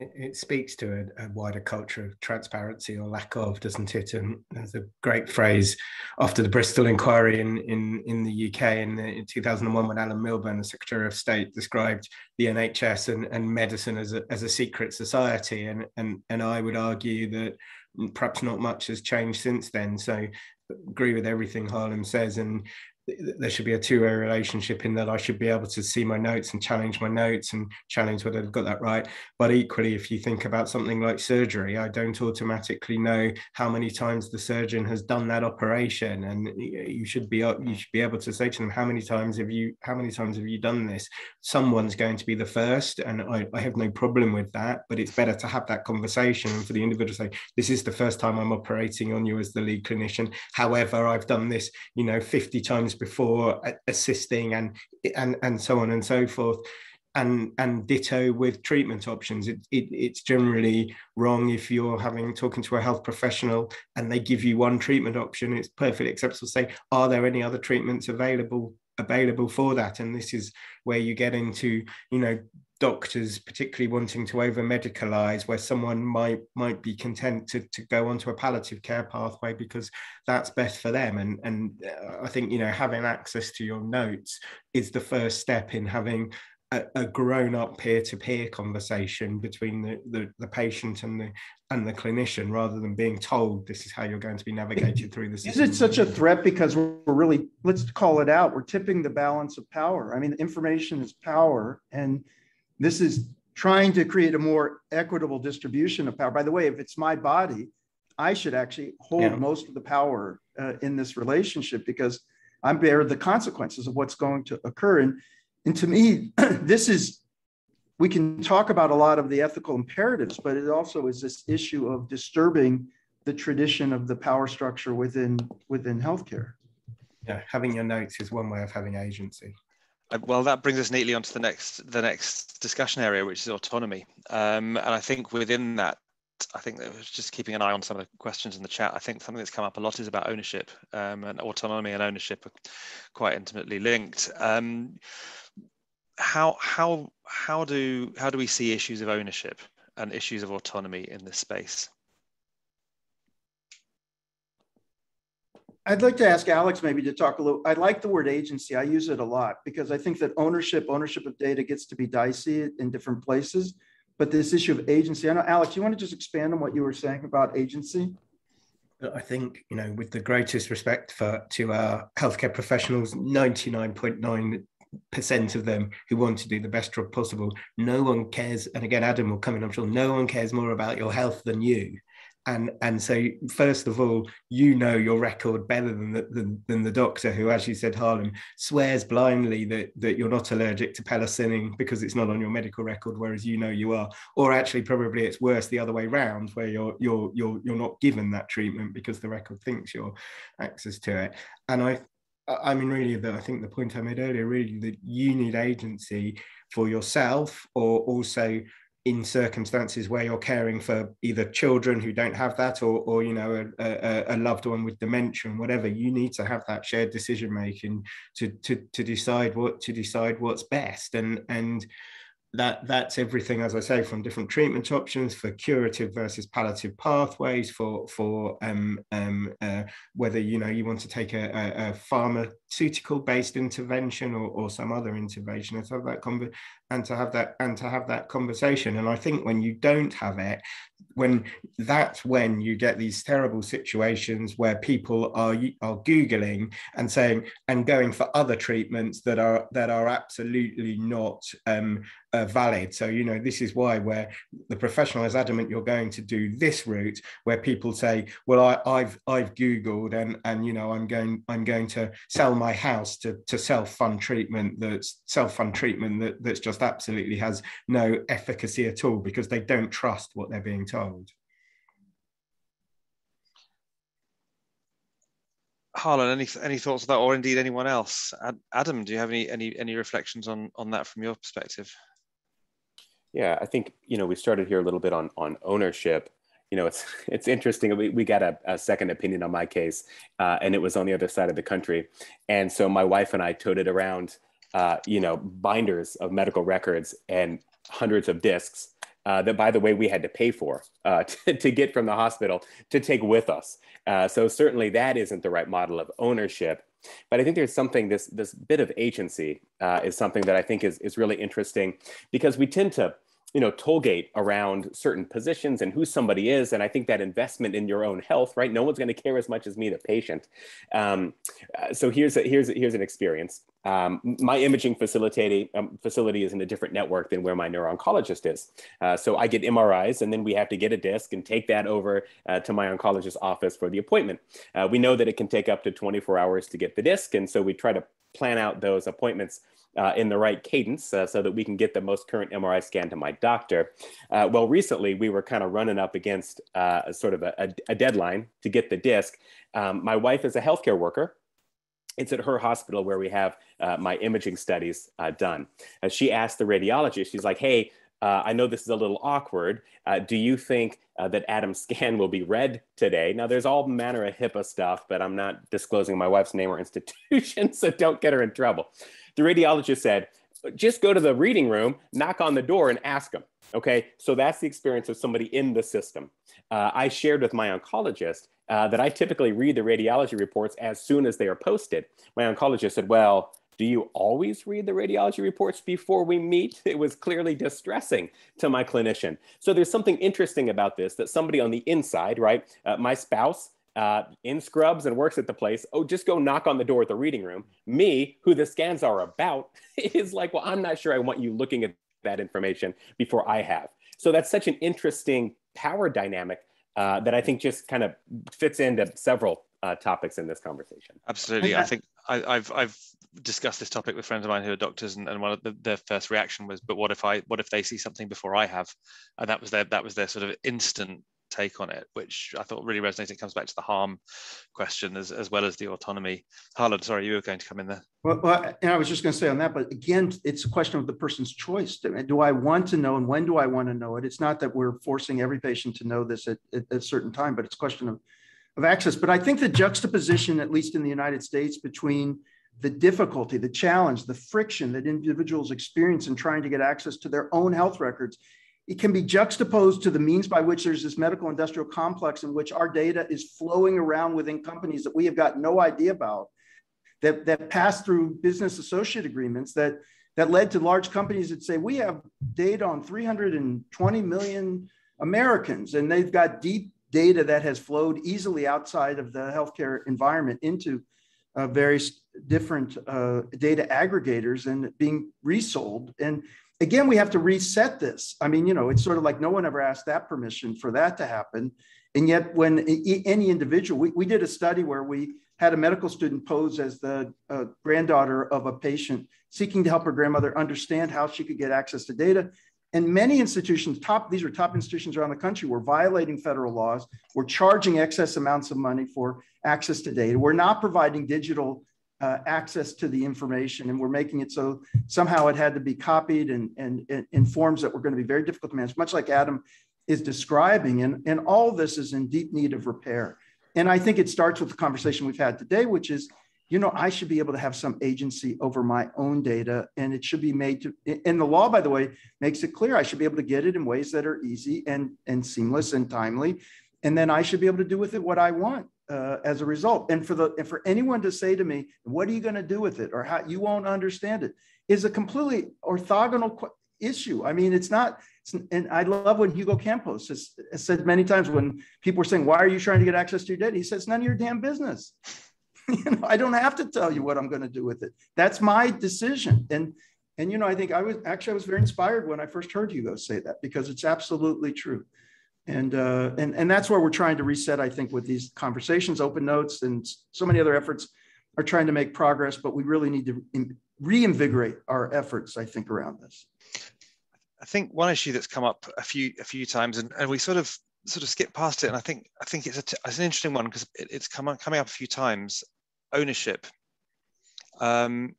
it speaks to a, a, wider culture of transparency or lack of, doesn't it? And there's a great phrase after the Bristol inquiry in, in, in the UK in, in 2001 when Alan Milburn, the Secretary of State, described the NHS and, and medicine as a, as a secret society. And, and, and I would argue that perhaps not much has changed since then. So agree with everything Harlan says. And there should be a two-way relationship in that I should be able to see my notes and challenge my notes and challenge whether I've got that right. But equally, if you think about something like surgery, I don't automatically know how many times the surgeon has done that operation, and you should be you should be able to say to them how many times have you how many times have you done this. Someone's going to be the first, and I, I have no problem with that. But it's better to have that conversation and for the individual to say, "This is the first time I'm operating on you as the lead clinician. However, I've done this, you know, 50 times before assisting and and and so on and so forth. And and ditto with treatment options. It, it, it's generally wrong if you're having talking to a health professional and they give you one treatment option. It's perfectly acceptable to say are there any other treatments available available for that. And this is where you get into you know doctors particularly wanting to over medicalize where someone might might be content to, to go onto a palliative care pathway because that's best for them. And and uh, i think you know having access to your notes is the first step in having a, a grown-up peer-to-peer conversation between the, the, the patient and the and the clinician rather than being told this is how you're going to be navigated through system. Is it such a threat because we're really let's call it out we're tipping the balance of power i mean information is power and this is trying to create a more equitable distribution of power. By the way, if it's my body, I should actually hold yeah. most of the power uh, in this relationship because I'm bear the consequences of what's going to occur. And, and to me, this is, we can talk about a lot of the ethical imperatives, but it also is this issue of disturbing the tradition of the power structure within, within healthcare. Yeah, having your notes is one way of having agency. Uh, well, that brings us neatly onto the next the next discussion area, which is autonomy. Um, and I think within that, I think that was just keeping an eye on some of the questions in the chat. I think something that's come up a lot is about ownership, um, and autonomy and ownership are quite intimately linked. Um, how how how do how do we see issues of ownership and issues of autonomy in this space? I'd like to ask Alex maybe to talk a little. I like the word agency. I use it a lot because I think that ownership, ownership of data gets to be dicey in different places. But this issue of agency, I know, Alex, you want to just expand on what you were saying about agency? I think, you know, with the greatest respect for to our healthcare professionals, 99.9 percent of them who want to do the best job possible. No one cares, and again, Adam will come in. I'm sure no one cares more about your health than you and and so first of all you know your record better than the, than, than the doctor who as you said harlan swears blindly that that you're not allergic to penicillin because it's not on your medical record whereas you know you are. Or actually probably it's worse the other way around where you're you're you're you're not given that treatment because the record thinks you're access to it. And i i mean really that i think the point i made earlier really that you need agency for yourself or also in circumstances where you're caring for either children who don't have that or, or you know a, a, a loved one with dementia and whatever you need to have that shared decision making to, to to decide what to decide what's best. And and that that's everything, as I say, from different treatment options for curative versus palliative pathways, for for um, um, uh, whether you know you want to take a, a, a pharmaceutical based intervention or, or some other intervention, and to have that conver- and to have that and to have that conversation. And I think when you don't have it, when that's when you get these terrible situations where people are are googling and saying and going for other treatments that are that are absolutely not um, uh, valid so you know this is why where the professional is adamant you're going to do this route where people say well I, I, have I've googled and and you know I'm going I'm going to sell my house to to self fund treatment that's self fund treatment that that's just absolutely has no efficacy at all because they don't trust what they're being told Harlan, any any thoughts on that, or indeed anyone else? Adam, do you have any any any reflections on on that from your perspective? Yeah, I think you know we started here a little bit on on ownership. You know, it's it's interesting. We, we got a, a second opinion on my case, uh, and it was on the other side of the country, and so my wife and I toted around, uh, you know, binders of medical records and hundreds of discs uh, that, by the way, we had to pay for uh, to, to, get from the hospital to take with us. Uh, so certainly that isn't the right model of ownership. But I think there's something this this bit of agency uh, is something that I think is is really interesting because we tend to you know tollgate around certain positions and who somebody is and i think that investment in your own health right? No one's going to care as much as me the patient. Um, uh, so here's a, here's a, here's an experience. Um, my imaging facility um, facility is in a different network than where my neuro-oncologist is. Uh, so i get mris and then we have to get a disc and take that over uh, to my oncologist's office for the appointment. Uh, we know that it can take up to 24 hours to get the disc and so we try to plan out those appointments uh, in the right cadence uh, so that we can get the most current MRI scan to my doctor. Uh, well, recently we were kind of running up against uh, a sort of a, a, deadline to get the disc. Um, my wife is a healthcare worker. It's at her hospital where we have uh, my imaging studies uh, done. she asked the radiologist, she's like, hey, uh, I know this is a little awkward. Uh, do you think uh, that Adam's scan will be read today? Now, there's all manner of HIPAA stuff, but I'm not disclosing my wife's name or institution, so don't get her in trouble. The radiologist said, just go to the reading room, knock on the door, and ask them. Okay, so that's the experience of somebody in the system. Uh, I shared with my oncologist uh, that I typically read the radiology reports as soon as they are posted. My oncologist said, Well, do you always read the radiology reports before we meet? It was clearly distressing to my clinician. So there's something interesting about this that somebody on the inside, right? Uh, my spouse, uh, in scrubs and works at the place, oh, just go knock on the door at the reading room. Me, who the scans are about, is like, well, I'm not sure I want you looking at that information before I have. So that's such an interesting power dynamic uh, that I think just kind of fits into several uh, topics in this conversation. Absolutely. I think I, have I've discussed this topic with friends of mine who are doctors, and, and one of the, their first reaction was, "But what if I what if they see something before I have?" And that was their that was their sort of instant take on it, which I thought really resonated. It comes back to the harm question as, as well as the autonomy. Harlan, sorry, you were going to come in there. Well, well I was just going to say on that, but again, it's a question of the person's choice. Do I want to know and when do I want to know it? It's not that we're forcing every patient to know this at, at, at a certain time, but it's a question of, of access. But I think the juxtaposition, at least in the United States, between the difficulty, the challenge, the friction that individuals experience in trying to get access to their own health records it can be juxtaposed to the means by which there's this medical industrial complex in which our data is flowing around within companies that we have got no idea about that, that pass through business associate agreements that, that led to large companies that say we have data on 320 million Americans and they've got deep data that has flowed easily outside of the healthcare environment into uh, various different uh, data aggregators and being resold. And again, we have to reset this. I mean, you know, it's sort of like no one ever asked that permission for that to happen. And yet, when any individual, we, we did a study where we had a medical student pose as the uh, granddaughter of a patient seeking to help her grandmother understand how she could get access to data. And many institutions, top these are top institutions around the country, were violating federal laws. We're charging excess amounts of money for access to data. We're not providing digital uh, access to the information, and we're making it so somehow it had to be copied and, and, and in forms that were going to be very difficult to manage, much like Adam is describing. And, and all this is in deep need of repair. And I think it starts with the conversation we've had today, which is, you know, I should be able to have some agency over my own data. And it should be made to, and the law, by the way, makes it clear I should be able to get it in ways that are easy and, and seamless and timely. And then I should be able to do with it what I want. Uh, as a result. And for the and for anyone to say to me, "What are you going to do with it?" or "How you won't understand it," is a completely orthogonal issue. I mean, it's not. and I love when Hugo Campos has, has, said many times when people were saying, "Why are you trying to get access to your data?" He says, "None of your damn business." you know, I don't have to tell you what I'm going to do with it. That's my decision. And and you know, I think I was actually I was very inspired when I first heard Hugo say that because it's absolutely true. And, uh, and, and that's where we're trying to reset, I think, with these conversations, open notes, and so many other efforts are trying to make progress, but we really need to reinvigorate our efforts, I think, around this. I think one issue that's come up a few a few times, and, and we sort of sort of skip past it, and I think I think it's, a, it's an interesting one because it, it's come coming up a few times. Ownership. Um,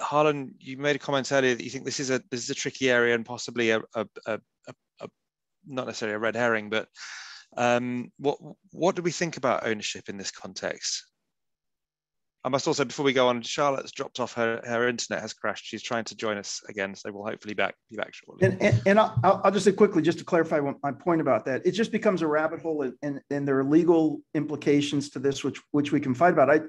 Harlan, you made a comment earlier that you think this is a this is a tricky area and possibly a, a, a, a not necessarily a red herring, but um, what what do we think about ownership in this context? I must also, before we go on, Charlotte's dropped off her, her internet has crashed. She's trying to join us again, so we'll hopefully back be back shortly. And, and, and I'll, I'll, just say quickly, just to clarify my point about that, it just becomes a rabbit hole, and, and, and there are legal implications to this, which which we can fight about. I,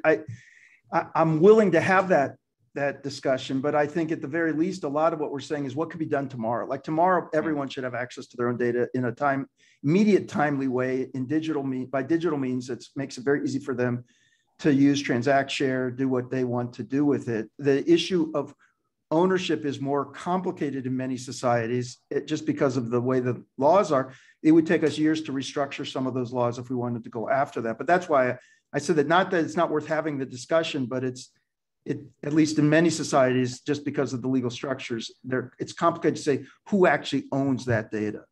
I I'm willing to have that that discussion, but I think at the very least, a lot of what we're saying is what could be done tomorrow. Like tomorrow, mm. everyone should have access to their own data in a time immediate, timely way in digital mean by digital means. It makes it very easy for them to use transact share, do what they want to do with it. The issue of ownership is more complicated in many societies it, just because of the way the laws are. It would take us years to restructure some of those laws if we wanted to go after that. But that's why I said that not that it's not worth having the discussion, but it's it at least in many societies, just because of the legal structures, there it's complicated to say who actually owns that data.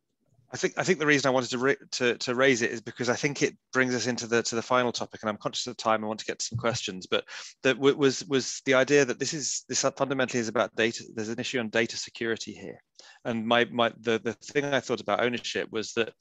I think I think the reason I wanted to, to to raise it is because I think it brings us into the to the final topic, and I'm conscious of time. I want to get to some questions, but that was was the idea that this is this fundamentally is about data. There's an issue on data security here, and my my the the thing I thought about ownership was that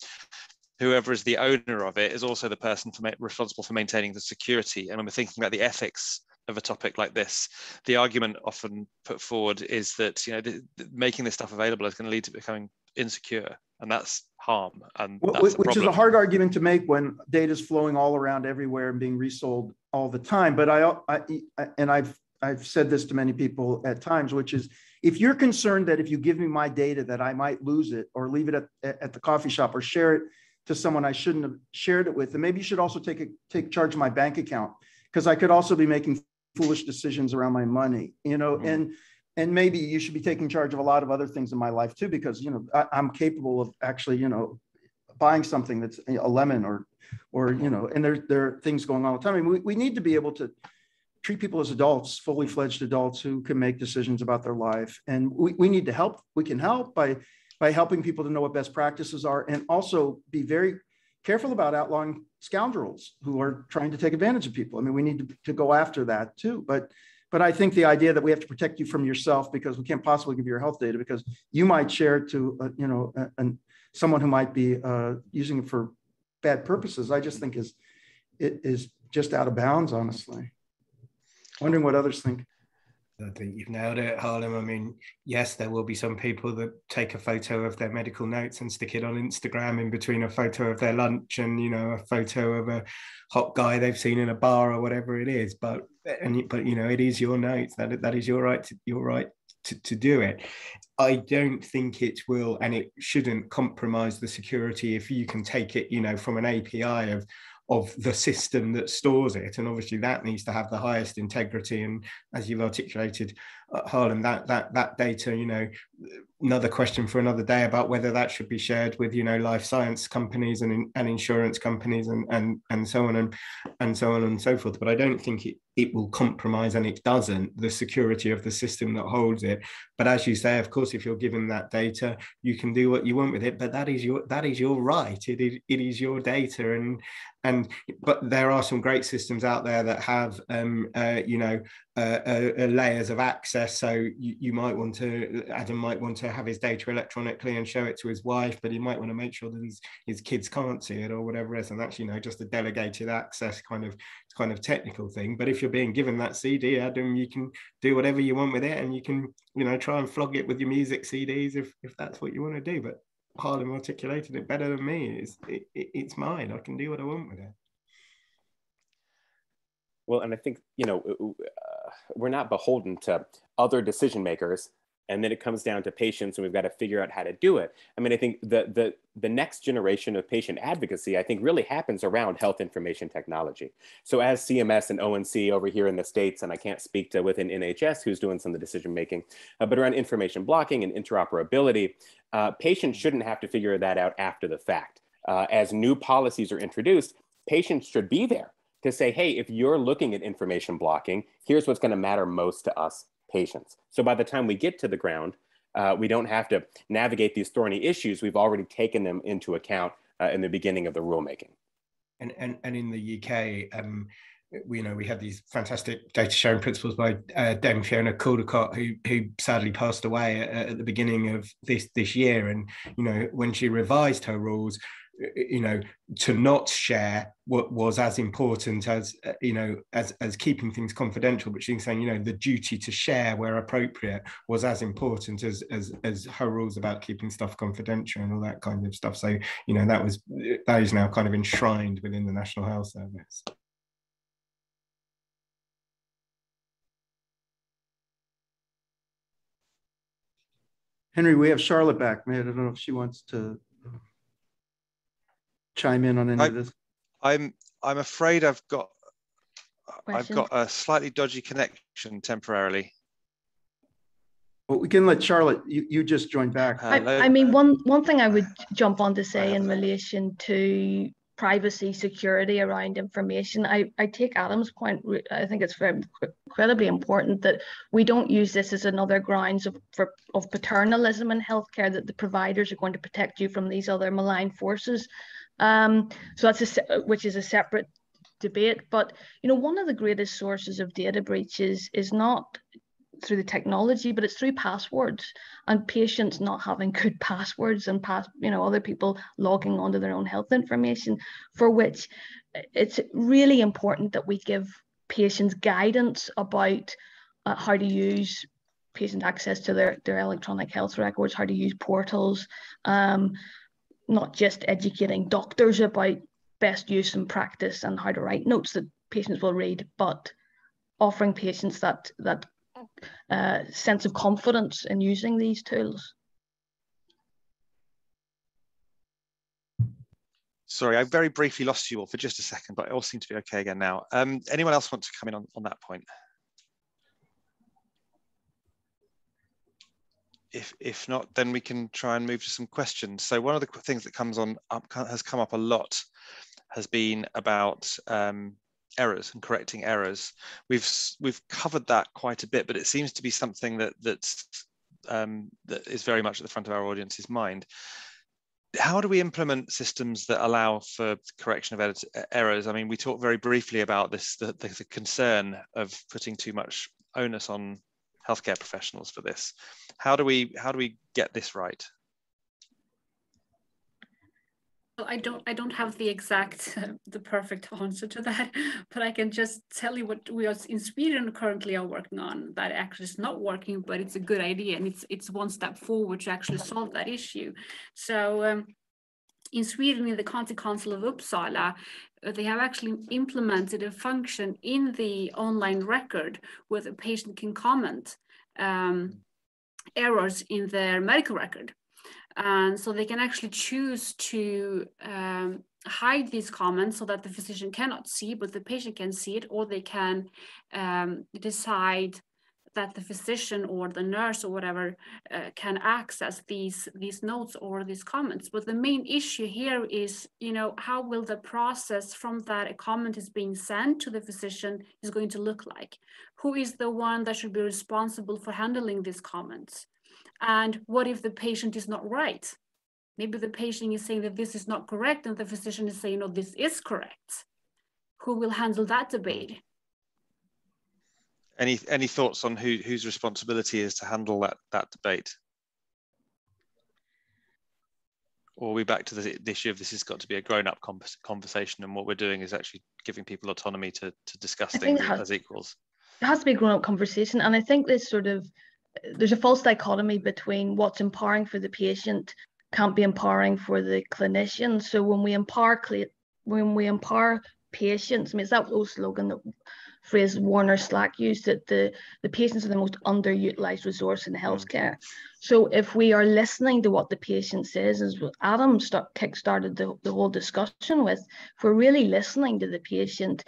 whoever is the owner of it is also the person for responsible for maintaining the security. And when we're thinking about the ethics of a topic like this, the argument often put forward is that you know the, the, making this stuff available is going to lead to becoming insecure and that's harm and that's which is a hard argument to make when data is flowing all around everywhere and being resold all the time but I, I, I and i've i've said this to many people at times which is if you're concerned that if you give me my data that i might lose it or leave it at, at the coffee shop or share it to someone i shouldn't have shared it with then maybe you should also take a, take charge of my bank account because i could also be making foolish decisions around my money you know mm-hmm. and and maybe you should be taking charge of a lot of other things in my life too because you know I, am capable of actually you know buying something that's a lemon or or you know and there there are things going on all the time. I mean, we, we need to be able to treat people as adults fully fledged adults who can make decisions about their life. And we, we need to help. We can help by by helping people to know what best practices are and also be very careful about outlawing scoundrels who are trying to take advantage of people i mean we need to, to go after that too but but I think the idea that we have to protect you from yourself because we can't possibly give you your health data because you might share it to, uh, you know, and someone who might be uh, using it for bad purposes, I just think is it is just out of bounds, honestly. Wondering what others think. I think you've nailed it, Harlan. I mean, yes, there will be some people that take a photo of their medical notes and stick it on Instagram in between a photo of their lunch and you know a photo of a hot guy they've seen in a bar or whatever it is. But and but you know it is your notes that that is your right to your right to, to do it. I don't think it will, and it shouldn't compromise the security if you can take it, you know, from an API of of the system that stores it. And obviously that needs to have the highest integrity and as you've articulated Harlan that that that data you know another question for another day about whether that should be shared with you know life science companies and, and insurance companies and and and so on and and so on and so forth. But i don't think it it will compromise and it doesn't the security of the system that holds it. But as you say of course if you're given that data you can do what you want with it but that is your that is your right. It is, it is your data. And and but there are some great systems out there that have um, uh, you know uh, uh, layers of access so you, you might want to adam might want to have his data electronically and show it to his wife, but he might want to make sure that his, his kids can't see it or whatever else. And that's, you know, just a delegated access kind of kind of technical thing. But if you're being given that CD, Adam, you can do whatever you want with it and you can, you know, try and flog it with your music CDs if, if that's what you want to do. But Harlan articulated it better than me. It's, it, it's mine. I can do what I want with it. Well, and I think, you know, we're not beholden to other decision makers. And then it comes down to patients and we've got to figure out how to do it. I mean i think the the the next generation of patient advocacy i think really happens around health information technology. So as cms and onc over here in the states and i can't speak to within nhs who's doing some of the decision making uh, but around information blocking and interoperability uh, patients shouldn't have to figure that out after the fact. Uh, as new policies are introduced patients should be there to say hey if you're looking at information blocking here's what's going to matter most to us patients. So by the time we get to the ground, uh, we don't have to navigate these thorny issues. We've already taken them into account uh, in the beginning of the rulemaking. And, and, and in the UK, um, we, you know, we had these fantastic data sharing principles by uh, Dame Fiona Caldicott, who, who sadly passed away at, at the beginning of this, this year. And, you know, when she revised her rules, you know to not share what was as important as uh, you know as as keeping things confidential but she's saying you know the duty to share where appropriate was as important as as as her rules about keeping stuff confidential and all that kind of stuff. So you know that was that is now kind of enshrined within the national health service. Henry we have charlotte back. I don't know if she wants to chime in on any I, of this? I'm I'm afraid I've got Question? I've got a slightly dodgy connection temporarily. Well, we can let Charlotte. You, you just joined back. I, I, mean, one one thing I would jump on to say in relation to privacy security around information. I, I take Adam's point. I think it's very incredibly important that we don't use this as another grounds of, for, of paternalism in healthcare, that the providers are going to protect you from these other malign forces. Um, so that's a, which is a separate debate. But you know, one of the greatest sources of data breaches is not through the technology, but it's through passwords and patients not having good passwords and pass, you know, other people logging onto their own health information, for which it's really important that we give patients guidance about uh, how to use patient access to their, their electronic health records, how to use portals, um, not just educating doctors about best use and practice and how to write notes that patients will read, but offering patients that that uh, sense of confidence in using these tools. Sorry, I very briefly lost you all for just a second, but it all seems to be okay again now. Um, anyone else want to come in on, on that point? If if not, then we can try and move to some questions. So one of the things that comes on up has come up a lot has been about um, errors and correcting errors. We've we've covered that quite a bit, but it seems to be something that that's um, that is very much at the front of our audience's mind. How do we implement systems that allow for correction of errors? I mean, we talked very briefly about this, the, the, the concern of putting too much onus on healthcare professionals for this. How do we how do we get this right? Well, I don't I don't have the exact the perfect answer to that, but I can just tell you what we are in Sweden currently are working on that actually is not working, but it's a good idea and it's it's one step forward to actually solve that issue. So um, in Sweden, in the County Council of Uppsala, they have actually implemented a function in the online record where the patient can comment um, errors in their medical record. And so they can actually choose to um, hide these comments so that the physician cannot see, but the patient can see it, or they can um, decide that the physician or the nurse or whatever uh, can access these these notes or these comments but the main issue here is you know how will the process from that a comment is being sent to the physician is going to look like who is the one that should be responsible for handling these comments and what if the patient is not right? Maybe the patient is saying that this is not correct and the physician is saying, no, this is correct. Who will handle that debate? Any any thoughts on who whose responsibility is to handle that that debate? Or are we back to the, the issue of this has got to be a grown-up conversation and what we're doing is actually giving people autonomy to, to discuss things has, as equals? It has to be a grown-up conversation. And I think this sort of there's a false dichotomy between what's empowering for the patient can't be empowering for the clinician. So when we empower when we empower patients, I mean, it's that old slogan that phrase Warner Slack used that the, the patients are the most underutilized resource in healthcare. So if we are listening to what the patient says, as Adam start, kick-started the, the whole discussion with, if we're really listening to the patient,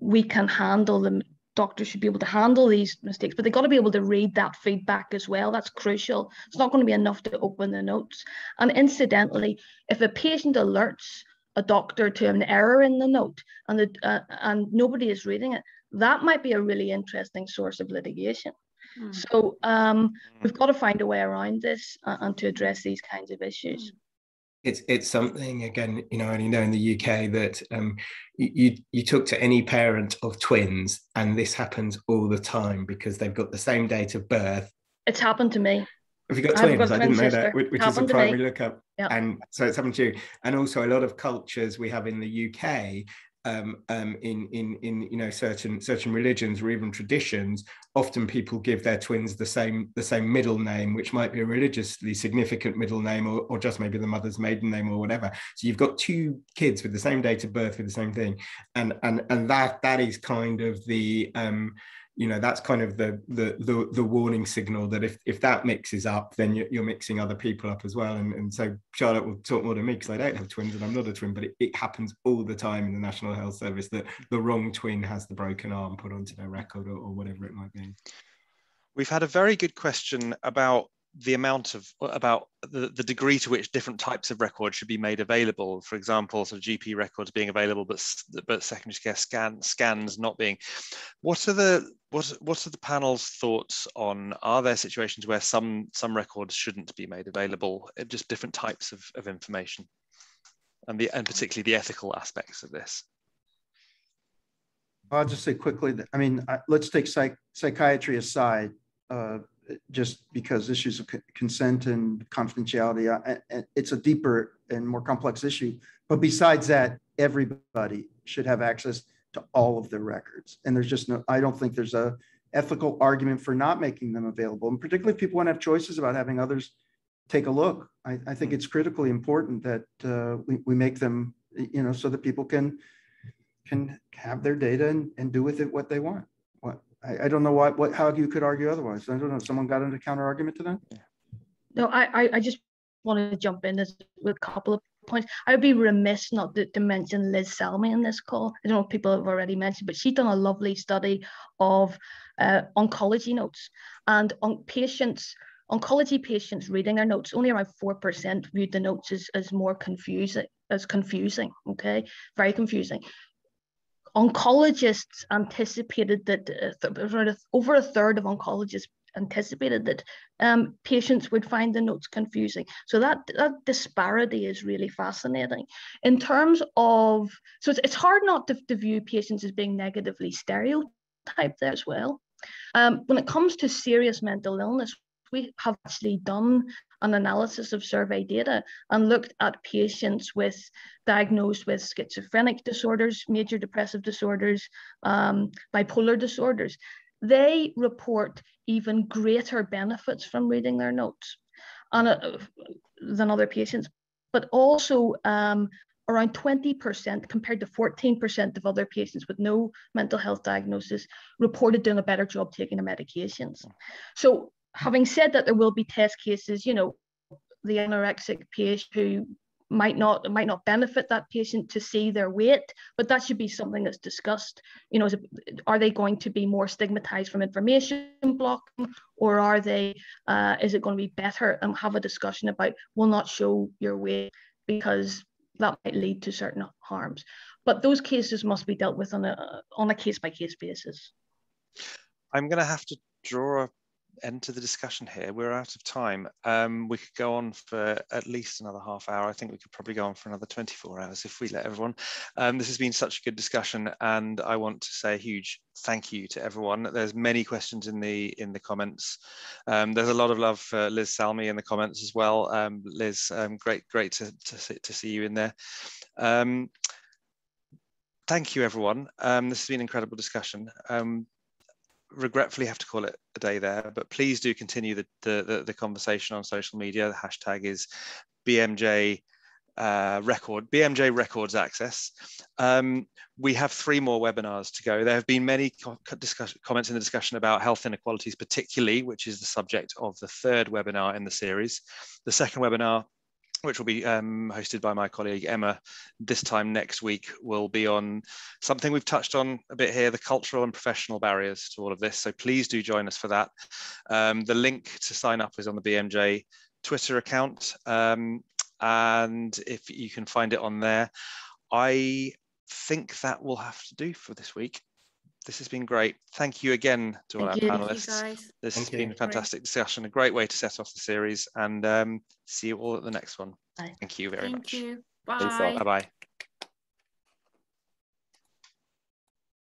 we can handle the, doctors should be able to handle these mistakes, but they've got to be able to read that feedback as well. That's crucial. It's not going to be enough to open the notes. And incidentally, if a patient alerts a doctor to an error in the note and the, uh, and nobody is reading it, that might be a really interesting source of litigation. Mm. So um, we've got to find a way around this uh, and to address these kinds of issues. Mm it's it's something again you know only know in the UK that um, you you talk to any parent of twins and this happens all the time because they've got the same date of birth. It's happened to me. Have you got twins? Got I didn't know that, which, which is a primary lookup. Yep. And so it's happened to you. And also a lot of cultures we have in the UK um, um, in in in you know certain certain religions or even traditions, often people give their twins the same the same middle name, which might be a religiously significant middle name, or, or just maybe the mother's maiden name or whatever. So you've got two kids with the same date of birth with the same thing, and and and that that is kind of the um, you know that's kind of the the the, the warning signal that if if that mixes up then you're, you're mixing other people up as well. And, and so charlotte will talk more to me because i don't have twins and i'm not a twin but it, it happens all the time in the national health service that the wrong twin has the broken arm put onto their record or, or whatever it might be. We've had a very good question about the amount of about the, the degree to which different types of records should be made available. For example, sort of GP records being available, but but secondary care scan scans not being. What are the what what are the panel's thoughts on? Are there situations where some some records shouldn't be made available? Uh, just different types of, of information, and the and particularly the ethical aspects of this. I'll just say quickly. That, I mean, let's take psych, psychiatry aside. Uh, just because issues of consent and confidentiality, uh, it's a deeper and more complex issue. But besides that, everybody should have access to all of their records. And there's just no, I don't think there's a ethical argument for not making them available. And particularly if people want to have choices about having others take a look, I, I think it's critically important that uh, we, we make them, you know, so that people can can have their data and, and do with it what they want. I, I don't know what, what, how you could argue otherwise. I don't know. Someone got into counter argument to that? No, I, I just want to jump in with a couple of points. I would be remiss not to, to, mention Liz Salmi in this call. I don't know if people have already mentioned, but she's done a lovely study of uh, oncology notes and on patients, oncology patients reading their notes. Only around four percent viewed the notes as, as more confusing, as confusing. Okay, very confusing oncologists anticipated that uh, over a third of oncologists anticipated that um, patients would find the notes confusing. So that, that disparity is really fascinating. In terms of, so it's, it's hard not to, to view patients as being negatively stereotyped there as well. Um, when it comes to serious mental illness, we have actually done an analysis of survey data and looked at patients with diagnosed with schizophrenic disorders, major depressive disorders, um, bipolar disorders. They report even greater benefits from reading their notes and, uh, than other patients, but also um, around 20% compared to 14% of other patients with no mental health diagnosis reported doing a better job taking their medications. So having said that, there will be test cases, you know, the anorexic patient who might not might not benefit that patient to see their weight but that should be something that's discussed. You know it, are they going to be more stigmatized from information blocking or are they uh, is it going to be better and have a discussion about will not show your weight because that might lead to certain harms. But those cases must be dealt with on a on a case by case basis. I'm going to have to draw a end to the discussion here. We're out of time. Um, we could go on for at least another half hour. I think we could probably go on for another 24 hours if we let everyone. Um, this has been such a good discussion, and I want to say a huge thank you to everyone. There's many questions in the in the comments. Um, there's a lot of love for Liz Salmi in the comments as well. Um, Liz, um, great great to, to see, to, see, you in there um, thank you everyone um, this has been an incredible discussion um, regretfully have to call it a day there, but please do continue the, the, the, the conversation on social media. The hashtag is BMJ uh, record, BMJ Records Access. Um, we have three more webinars to go. There have been many co comments in the discussion about health inequalities, particularly, which is the subject of the third webinar in the series. The second webinar which will be um, hosted by my colleague Emma this time next week, will be on something we've touched on a bit here, the cultural and professional barriers to all of this. So please do join us for that. Um, the link to sign up is on the BMJ Twitter account. Um, and if you can find it on there, I think that will have to do for this week. This has been great. Thank you again to all Thank our you. panelists. Thank This Thank has been a fantastic discussion, a great way to set off the series, and um, see you all at the next one. Bye. Thank you very much. Thank much. you. Bye. Bye bye.